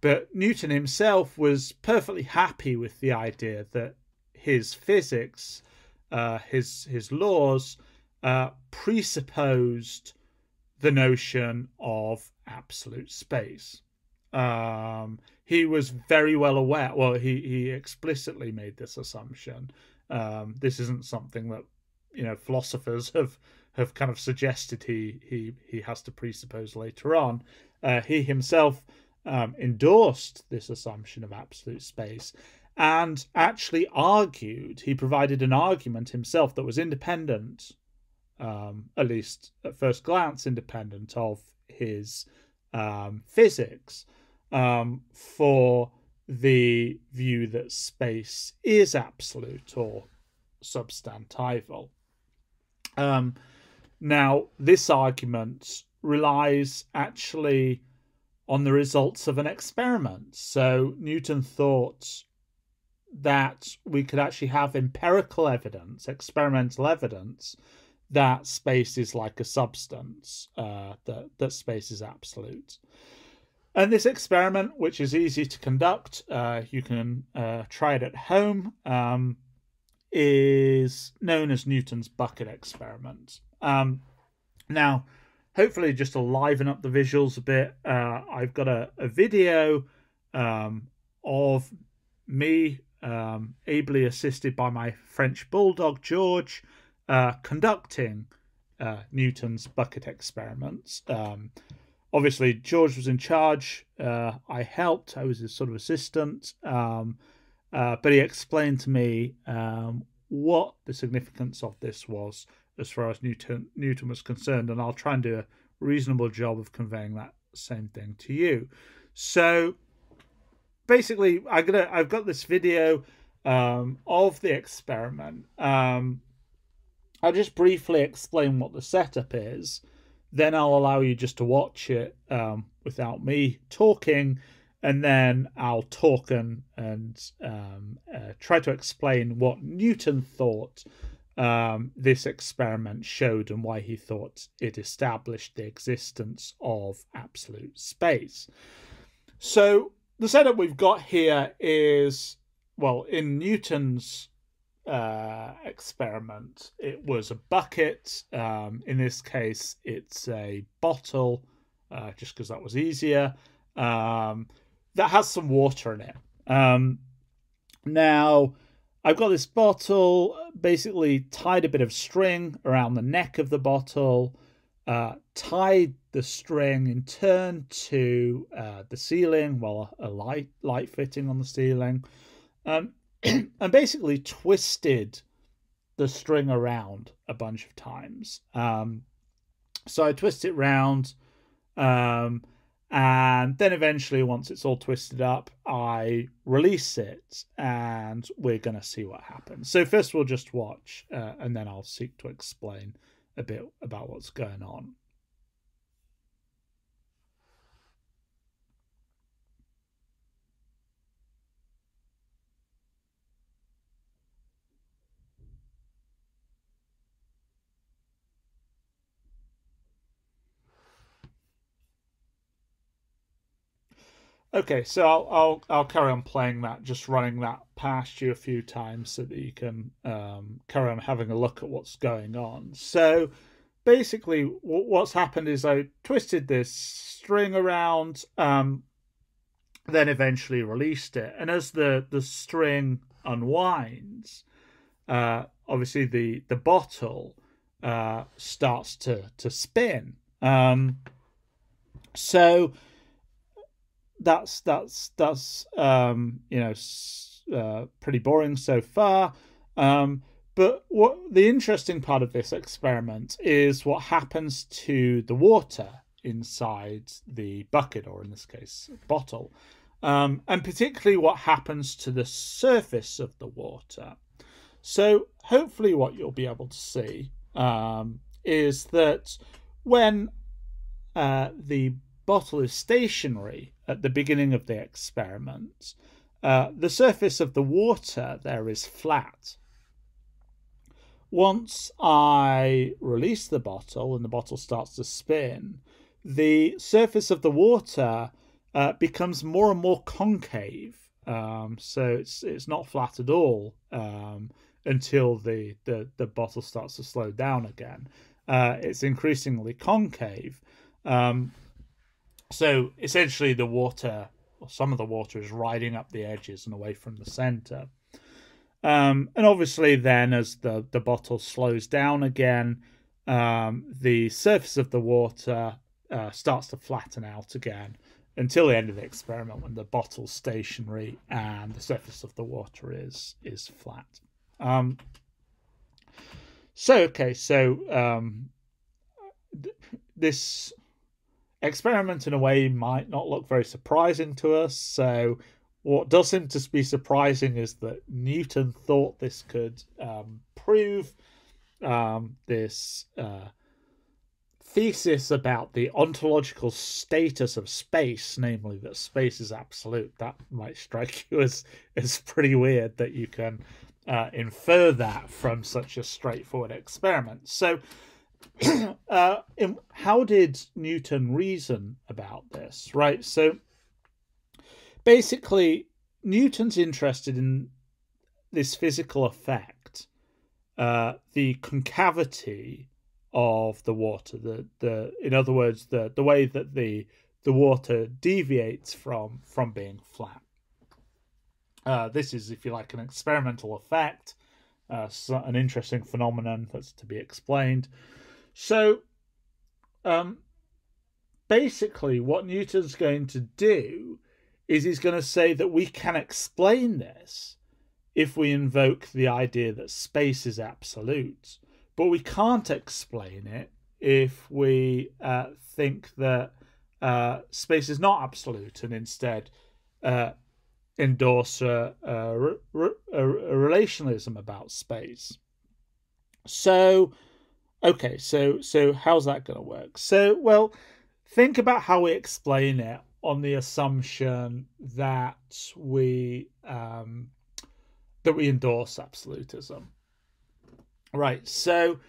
But Newton himself was perfectly happy with the idea that his physics, uh, his his laws, uh, presupposed the notion of absolute space. Um, he was very well aware. Well, he he explicitly made this assumption. Um, this isn't something that you know philosophers have have kind of suggested he he he has to presuppose later on. Uh, he himself um, endorsed this assumption of absolute space and actually argued. He provided an argument himself that was independent, um, at least at first glance, independent of his um, physics um, for the view that space is absolute or substantival. Um, now, this argument relies actually on the results of an experiment. So Newton thought that we could actually have empirical evidence, experimental evidence, that space is like a substance, uh, that, that space is absolute. And this experiment, which is easy to conduct, uh, you can uh, try it at home, um, is known as Newton's bucket experiment. Um, now, hopefully, just to liven up the visuals a bit, uh, I've got a, a video um, of me, um, ably assisted by my French bulldog George, uh, conducting uh, Newton's bucket experiments. Obviously, George was in charge. Uh, I helped. I was his sort of assistant. Um, uh, but he explained to me um, what the significance of this was as far as Newton Newton was concerned, and I'll try and do a reasonable job of conveying that same thing to you. So basically, I got I've got this video um, of the experiment. Um, I'll just briefly explain what the setup is. Then I'll allow you just to watch it um, without me talking, and then I'll talk and and um, uh, try to explain what Newton thought um, this experiment showed and why he thought it established the existence of absolute space. So the setup we've got here is well in Newton's uh, experiment. It was a bucket. Um, in this case, it's a bottle, uh, just because that was easier. Um, that has some water in it. Um, now, I've got this bottle, basically tied a bit of string around the neck of the bottle, uh, tied the string in turn to uh, the ceiling, well, a light light fitting on the ceiling, um, and basically twisted the string around a bunch of times. Um, so I twist it round. Um, and then eventually, once it's all twisted up, I release it and we're going to see what happens. So, first, we'll just watch uh, and then I'll seek to explain a bit about what's going on. Okay, so I'll, I'll I'll carry on playing that, just running that past you a few times so that you can um, carry on having a look at what's going on. So basically, what's happened is I twisted this string around, um, then eventually released it, and as the the string unwinds, uh, obviously the the bottle uh, starts to to spin. Um, so that's that's that's um, you know uh, pretty boring so far. Um, but what the interesting part of this experiment is what happens to the water inside the bucket, or in this case, bottle, um, and particularly what happens to the surface of the water. So, hopefully, what you'll be able to see um, is that when uh, the bottle is stationary at the beginning of the experiment, uh, the surface of the water there is flat. Once I release the bottle and the bottle starts to spin, the surface of the water uh, becomes more and more concave. Um, so it's it's not flat at all um, until the, the the bottle starts to slow down again. Uh, it's increasingly concave. Um, so essentially, the water, or some of the water, is riding up the edges and away from the center. Um, and obviously, then as the, the bottle slows down again, um, the surface of the water uh, starts to flatten out again until the end of the experiment when the bottle's stationary and the surface of the water is is flat. Um, so okay, so um, th- this experiment in a way might not look very surprising to us. So, what does seem to be surprising is that Newton thought this could um, prove um, this uh, thesis about the ontological status of space, namely that space is absolute, that might strike you as as pretty weird that you can uh, infer that from such a straightforward experiment. So, uh, how did Newton reason about this? Right. So, basically, Newton's interested in this physical effect, uh, the concavity of the water. The the in other words, the the way that the the water deviates from from being flat. Uh, this is, if you like, an experimental effect, uh, an interesting phenomenon that's to be explained. So, um, basically, what Newton's going to do is he's going to say that we can explain this if we invoke the idea that space is absolute but we can't explain it if we uh, think that uh, space is not absolute and instead uh, endorse a, a, a, a, relationalism about space. So, okay, so so how's that going to work? So, well, think about how we explain it on the assumption that we um, that we endorse absolutism. Right. So,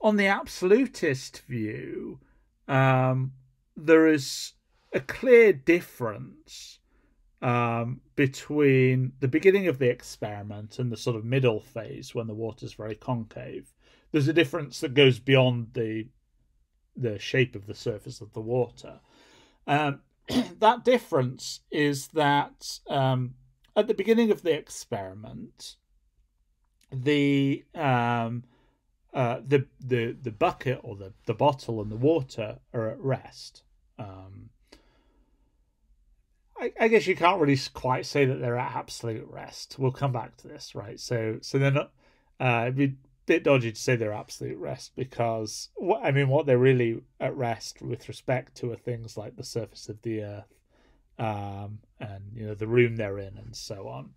on the absolutist view, um, there is a clear difference um, between the beginning of the experiment and the sort of middle phase when the water's very concave. There's a difference that goes beyond the the shape of the surface of the water. Um, that difference is that um, at the beginning of the experiment, the um, uh, the the the bucket or the the bottle and the water are at rest. Um, I, I, guess you can't really quite say that they're at absolute rest. We'll come back to this, right? So so they're not. Uh, it'd be bit dodgy to say they're absolute rest because what I mean, what they're really at rest with respect to are things like the surface of the earth, um, and you know the room they're in, and so on.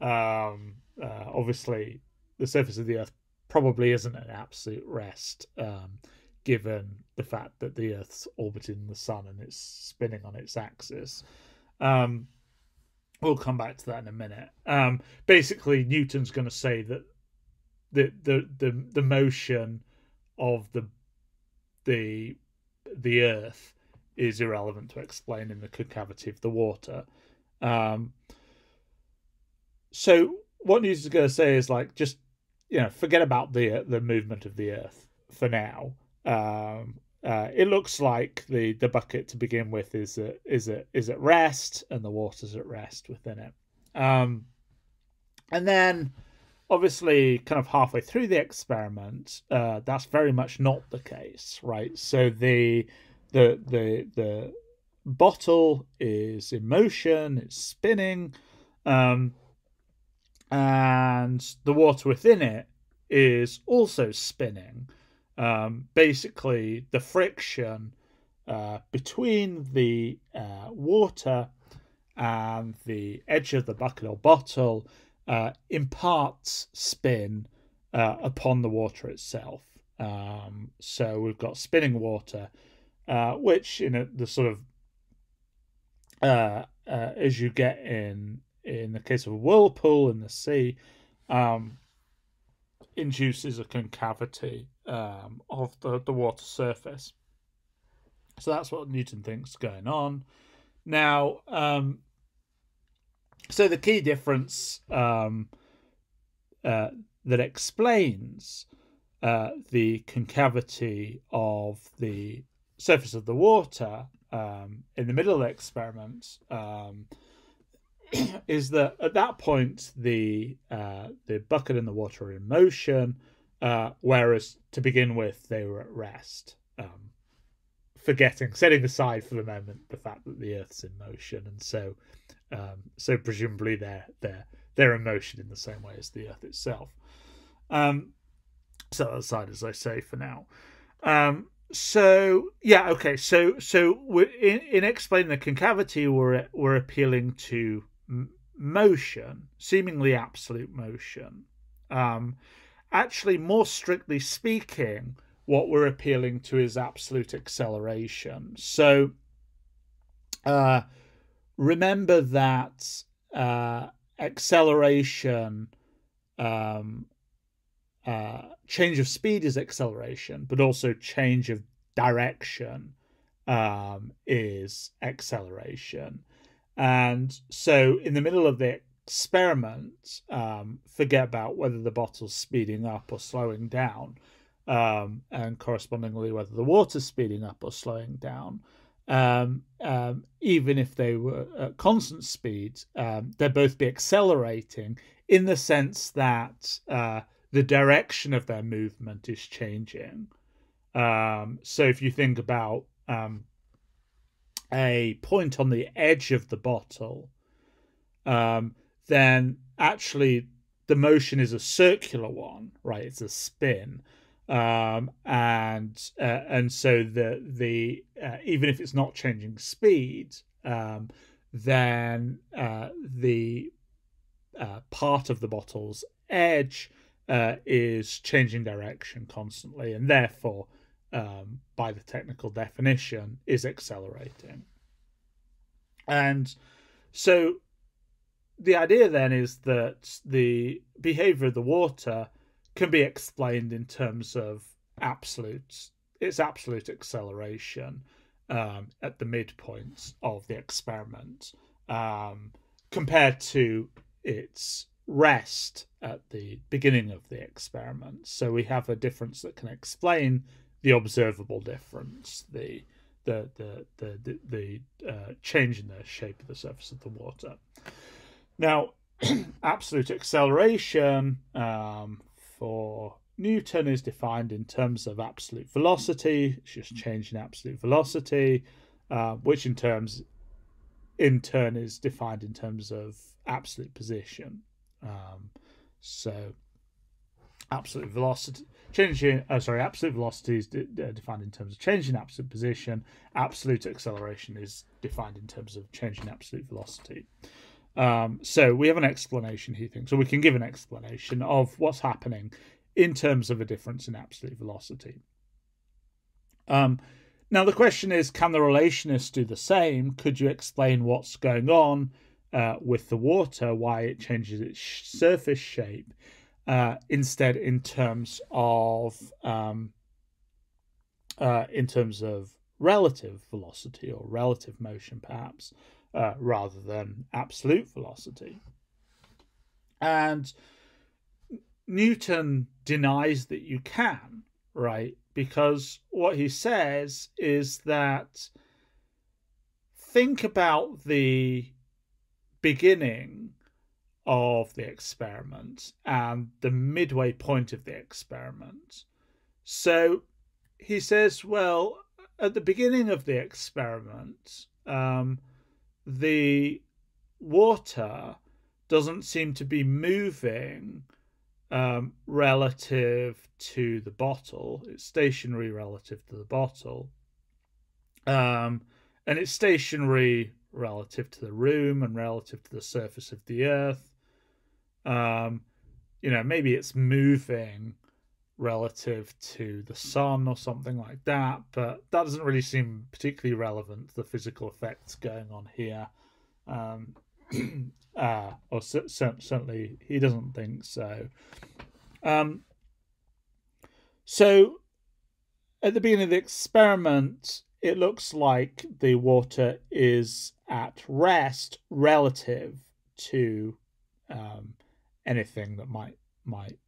Um, uh, obviously, the surface of the Earth probably isn't an absolute rest, um, given the fact that the Earth's orbiting the Sun and it's spinning on its axis. Um, we'll come back to that in a minute. Um, basically, Newton's going to say that the, the the the motion of the the the Earth is irrelevant to explaining the concavity of the water. Um, so what Newton's going to say is like just you know, forget about the the movement of the Earth for now. Um, uh, it looks like the the bucket to begin with is a, is a, is at rest, and the water's at rest within it. Um, and then, obviously, kind of halfway through the experiment, uh, that's very much not the case, right? So the the the the bottle is in motion, it's spinning. Um, and the water within it is also spinning. Um, basically, the friction uh, between the uh, water and the edge of the bucket or bottle uh, imparts spin uh, upon the water itself. Um, so we've got spinning water, uh, which in a, the sort of uh, as you get in in the case of a whirlpool in the sea, um, induces a concavity um, of the, the water surface. So that's what Newton thinks going on. Now, um, so the key difference um, uh, that explains uh, the concavity of the surface of the water um, in the middle of the experiment um, is that at that point the uh, the bucket and the water are in motion, uh, whereas to begin with they were at rest. Um, forgetting, setting aside for the moment the fact that the Earth's in motion, and so um, so presumably they're they're they're in motion in the same way as the Earth itself. Um, that aside, as I say, for now. Um, so yeah, okay. So so in, in explaining the concavity, we're we're appealing to motion, seemingly absolute motion. Um, actually, more strictly speaking, what we're appealing to is absolute acceleration. So uh, remember that uh, acceleration, um, uh, change of speed is acceleration, but also change of direction um, is acceleration. And so in the middle of the experiment, um, forget about whether the bottle's speeding up or slowing down, um, and correspondingly whether the water's speeding up or slowing down. Um, um, even if they were at constant speed, um, they'd both be accelerating in the sense that uh, the direction of their movement is changing. Um, so if you think about um, a point on the edge of the bottle, um, then actually the motion is a circular one, right? It's a spin, um, and uh, and so the the uh, even if it's not changing speed, um, then uh, the uh, part of the bottle's edge uh, is changing direction constantly, and therefore, um, by the technical definition, is accelerating. And so the idea then is that the behavior of the water can be explained in terms of absolute its absolute acceleration um, at the midpoints of the experiment um, compared to its rest at the beginning of the experiment. So we have a difference that can explain the observable difference, the the the the the, the uh, change in the shape of the surface of the water. Now, absolute acceleration um, for Newton is defined in terms of absolute velocity. It's just change in absolute velocity, uh, which in terms, in turn, is defined in terms of absolute position. Um, so, absolute velocity, change in, uh, sorry, absolute velocity is de- de- defined in terms of change in absolute position. Absolute acceleration is defined in terms of change in absolute velocity. Um, so we have an explanation, he thinks, or we can give an explanation of what's happening in terms of a difference in absolute velocity. Um, now, the question is can the relationists do the same? Could you explain what's going on uh, with the water, why it changes its surface shape, uh, instead, in terms of um, uh, in terms of relative velocity or relative motion, perhaps? Uh, rather than absolute velocity. And Newton denies that you can, right? Because what he says is that think about the beginning of the experiment and the midway point of the experiment. So he says, well, at the beginning of the experiment, um, the water doesn't seem to be moving um, relative to the bottle. It's stationary relative to the bottle. Um, and it's stationary relative to the room and relative to the surface of the earth. Um, you know, maybe it's moving relative to the sun or something like that, but that doesn't really seem particularly relevant to the physical effects going on here. Um, uh, or certainly he doesn't think so. Um, so at the beginning of the experiment, it looks like the water is at rest relative to um, anything that might might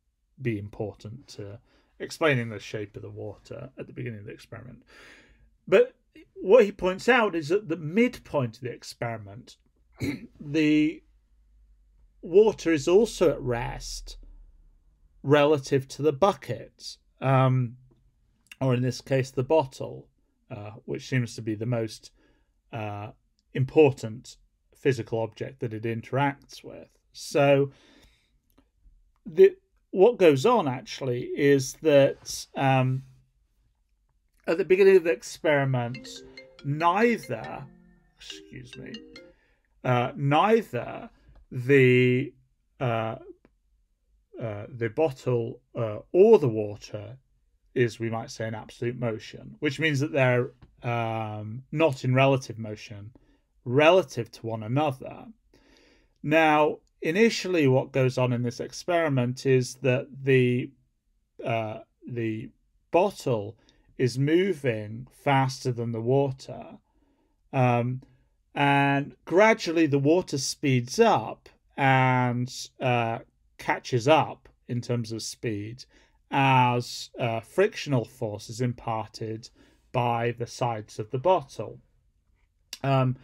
be important to explaining the shape of the water at the beginning of the experiment. But what he points out is that the midpoint of the experiment, the water is also at rest relative to the bucket, um, or in this case, the bottle, uh, which seems to be the most uh, important physical object that it interacts with. So the what goes on actually is that um, at the beginning of the experiment, neither, excuse me, uh, neither the uh, uh, the bottle uh, or the water is, we might say, in absolute motion, which means that they're um, not in relative motion relative to one another. Now, initially, what goes on in this experiment is that the uh, the bottle is moving faster than the water, um, and gradually the water speeds up and uh, catches up in terms of speed as uh, frictional force is imparted by the sides of the bottle. Um,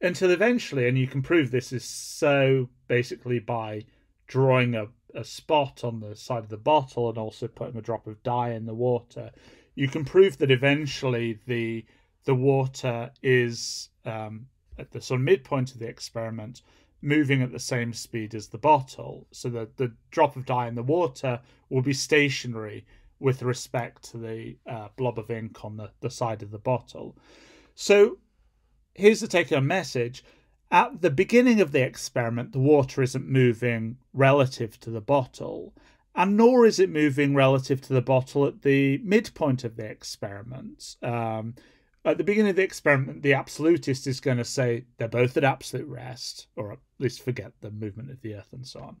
until eventually, and you can prove this is so basically by drawing a, a spot on the side of the bottle and also putting a drop of dye in the water, you can prove that eventually the the water is um, at the sort of midpoint of the experiment moving at the same speed as the bottle. So that the drop of dye in the water will be stationary with respect to the uh, blob of ink on the, the side of the bottle. So here's the take home message. At the beginning of the experiment, the water isn't moving relative to the bottle, and nor is it moving relative to the bottle at the midpoint of the experiment. Um, at the beginning of the experiment, the absolutist is going to say they're both at absolute rest, or at least forget the movement of the Earth and so on.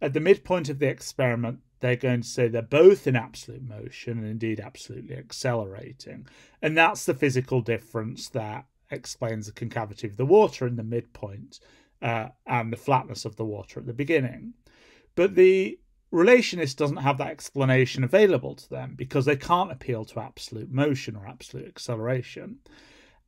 At the midpoint of the experiment, they're going to say they're both in absolute motion and indeed absolutely accelerating. And that's the physical difference that explains the concavity of the water in the midpoint uh, and the flatness of the water at the beginning. But the relationist doesn't have that explanation available to them because they can't appeal to absolute motion or absolute acceleration.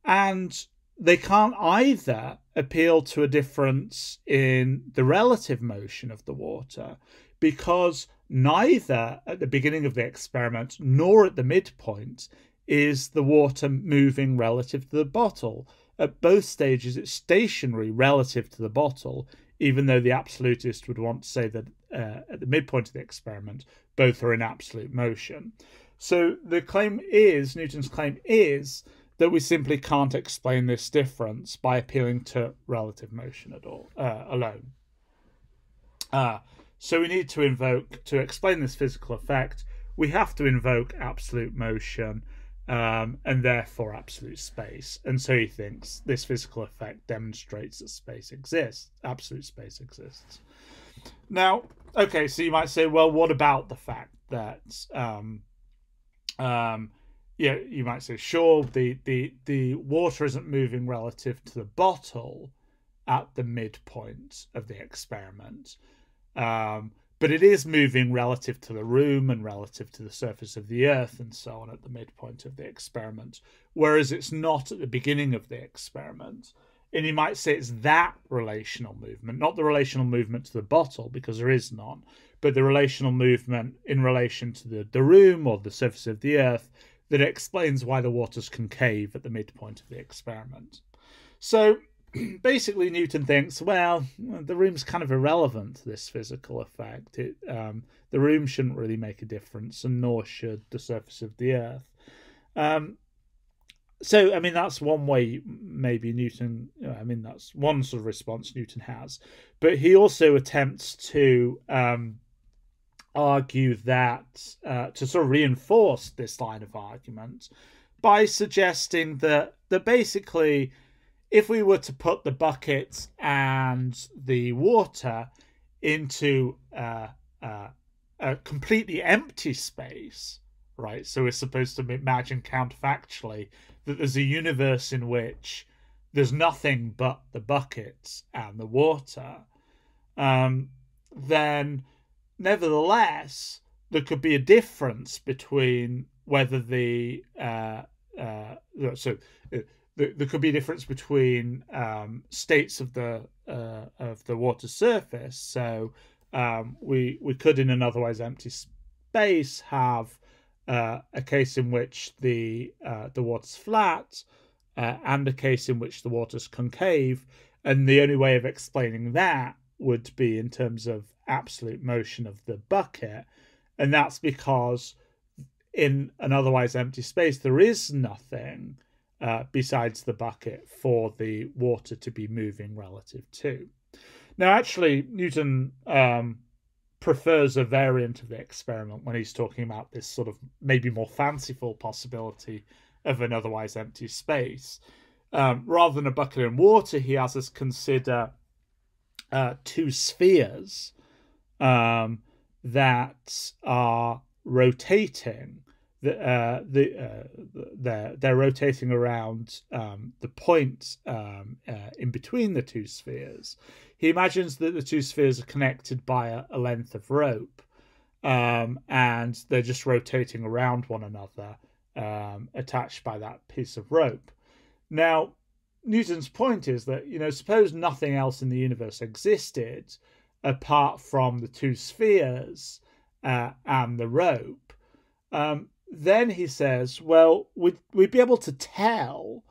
And they can't either appeal to a difference in the relative motion of the water because neither at the beginning of the experiment nor at the midpoint is the water moving relative to the bottle. At both stages, it's stationary relative to the bottle, even though the absolutist would want to say that uh, at the midpoint of the experiment, both are in absolute motion. So the claim is, Newton's claim is, that we simply can't explain this difference by appealing to relative motion at all uh, alone. Uh, so we need to invoke, to explain this physical effect, we have to invoke absolute motion um, and therefore absolute space. And so he thinks this physical effect demonstrates that space exists, absolute space exists. Now, okay, so you might say, well, what about the fact that, um, um, yeah, you might say, sure, the, the, the water isn't moving relative to the bottle at the midpoint of the experiment. Um, but it is moving relative to the room and relative to the surface of the earth and so on at the midpoint of the experiment, whereas it's not at the beginning of the experiment. And you might say it's that relational movement, not the relational movement to the bottle, because there is none, but the relational movement in relation to the, the room or the surface of the earth that explains why the water's concave at the midpoint of the experiment. So basically Newton thinks, well, the room's kind of irrelevant to this physical effect. It, um, the room shouldn't really make a difference, and nor should the surface of the Earth. Um, so, I mean, that's one way maybe Newton. I mean, that's one sort of response Newton has, but he also attempts to um, argue that uh, to sort of reinforce this line of argument by suggesting that that basically if we were to put the bucket and the water into a completely empty space, right? So we're supposed to imagine counterfactually that there's a universe in which there's nothing but the buckets and the water. Um, then, nevertheless, there could be a difference between whether the uh, uh, so uh, there, there could be a difference between um, states of the uh, of the water surface. So um, we we could, in an otherwise empty space, have uh, a case in which the uh, the water's flat, uh, and a case in which the water's concave. And the only way of explaining that would be in terms of absolute motion of the bucket, and that's because in an otherwise empty space there is nothing uh, besides the bucket for the water to be moving relative to. Now, actually, Newton um, prefers a variant of the experiment when he's talking about this sort of maybe more fanciful possibility of an otherwise empty space. Um, rather than a bucket in water, he has us consider uh, two spheres um, that are rotating. The, uh, uh, they're they're rotating around um, the point um, uh, in between the two spheres. He imagines that the two spheres are connected by a, a length of rope, um, and they're just rotating around one another, um, attached by that piece of rope. Now, Newton's point is that you know, suppose nothing else in the universe existed apart from the two spheres uh, and the rope, um, then he says, well, we'd, we'd be able to tell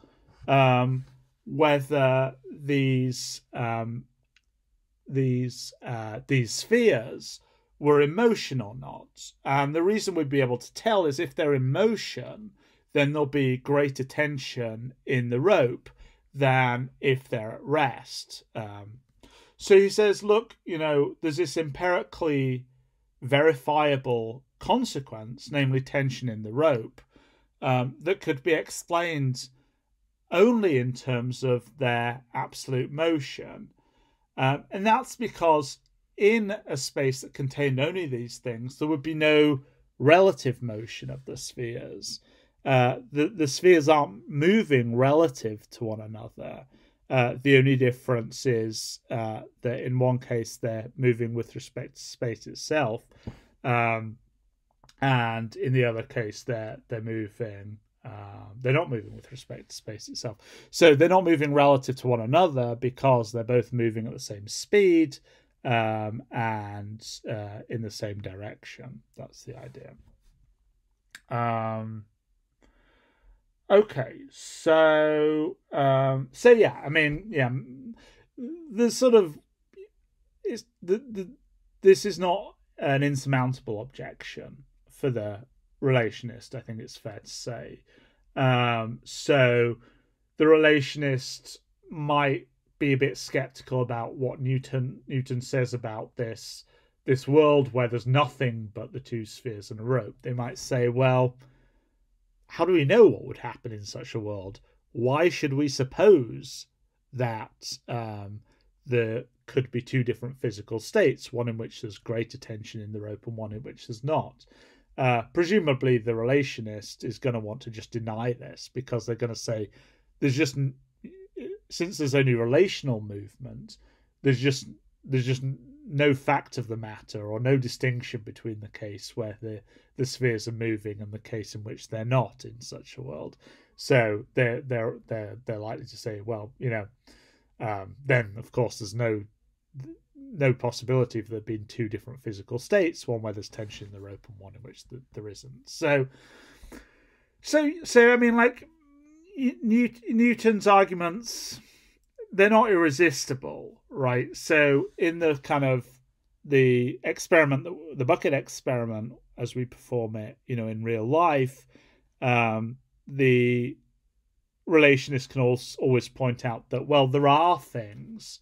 um, whether these um, these uh, these spheres were in motion or not. And the reason we'd be able to tell is if they're in motion, then there'll be greater tension in the rope than if they're at rest. Um, so he says, look, you know, there's this empirically verifiable consequence, namely tension in the rope, um, that could be explained only in terms of their absolute motion. Um, and that's because in a space that contained only these things, there would be no relative motion of the spheres. Uh, the, the spheres aren't moving relative to one another. Uh, the only difference is uh, that in one case they're moving with respect to space itself, um, and in the other case they're they're moving. Uh, they're not moving with respect to space itself, so they're not moving relative to one another because they're both moving at the same speed um, and uh, in the same direction. That's the idea. Um, Okay, so um, so yeah, I mean, yeah, the sort of is the, the this is not an insurmountable objection for the relationist. I think it's fair to say. Um, so the relationist might be a bit skeptical about what Newton Newton says about this this world where there's nothing but the two spheres and a rope. They might say, well how do we know what would happen in such a world? Why should we suppose that um, there could be two different physical states, one in which there's greater tension in the rope and one in which there's not? Uh, presumably, the relationist is going to want to just deny this because they're going to say there's just since there's only relational movement, there's just there's just no fact of the matter or no distinction between the case where the, the spheres are moving and the case in which they're not in such a world. So they're they're they're they're likely to say, well, you know, um, then of course there's no no possibility of there being two different physical states, one where there's tension in the rope and one in which the, there isn't. So, so so I mean, like Newton's arguments they're not irresistible, right? So in the kind of the experiment, the bucket experiment, as we perform it, you know, in real life, um, the relationist can also always point out that well, there are things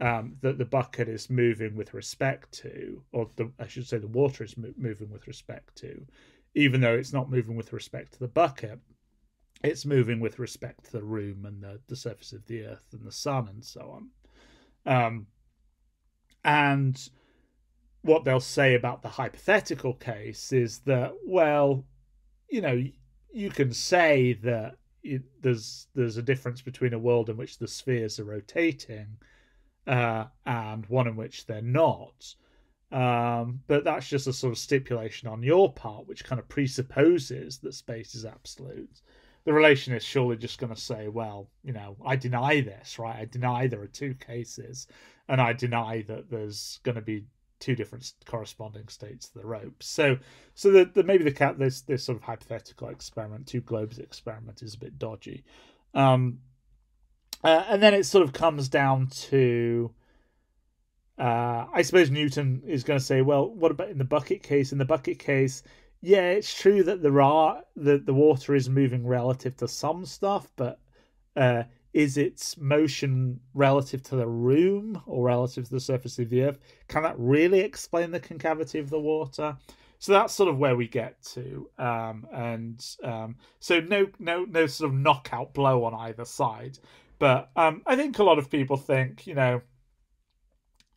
um, that the bucket is moving with respect to, or the, I should say, the water is mo- moving with respect to, even though it's not moving with respect to the bucket it's moving with respect to the room and the, the surface of the earth and the sun and so on. Um, and what they'll say about the hypothetical case is that, well, you know, you can say that there's there's a difference between a world in which the spheres are rotating uh, and one in which they're not. Um, but that's just a sort of stipulation on your part, which kind of presupposes that space is absolute the relationist surely just going to say, well, you know, I deny this, right? I deny there are two cases, and I deny that there's going to be two different corresponding states of the rope. So, so the, the maybe the cat this this sort of hypothetical experiment, two globes experiment, is a bit dodgy. Um, uh, and then it sort of comes down to. Uh, I suppose Newton is going to say, well, what about in the bucket case? In the bucket case, yeah, it's true that there are the the water is moving relative to some stuff, but uh, is its motion relative to the room or relative to the surface of the earth? Can that really explain the concavity of the water? So that's sort of where we get to, um, and um, so no, no, no sort of knockout blow on either side. But um, I think a lot of people think, you know,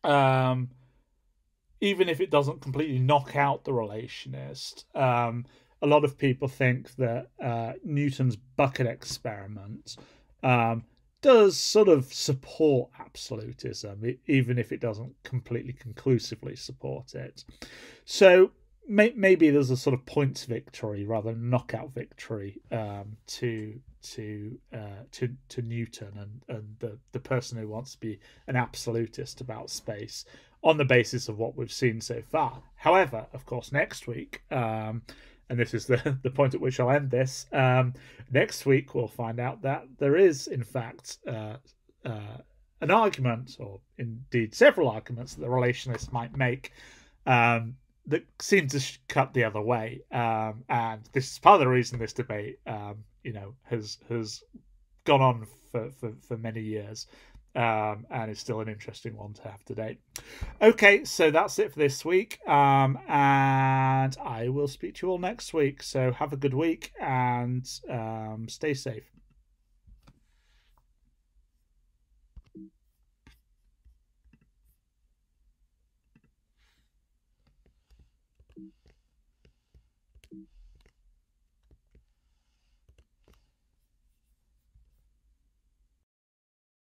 um, even if it doesn't completely knock out the relationist, um, a lot of people think that uh, Newton's bucket experiment um, does sort of support absolutism, even if it doesn't completely conclusively support it. So may- maybe there's a sort of points victory rather than knockout victory um, to to uh, to to Newton and and the the person who wants to be an absolutist about space on the basis of what we've seen so far. However, of course, next week. Um, and this is the, the point at which I'll end this. Um, next week, we'll find out that there is, in fact, uh, uh, an argument, or indeed several arguments, that the relationists might make um, that seem to cut the other way. Um, and this is part of the reason this debate, um, you know, has has gone on for, for, for many years um, and it's still an interesting one to have today. Okay, so that's it for this week, um, and I will speak to you all next week. So have a good week and um, stay safe.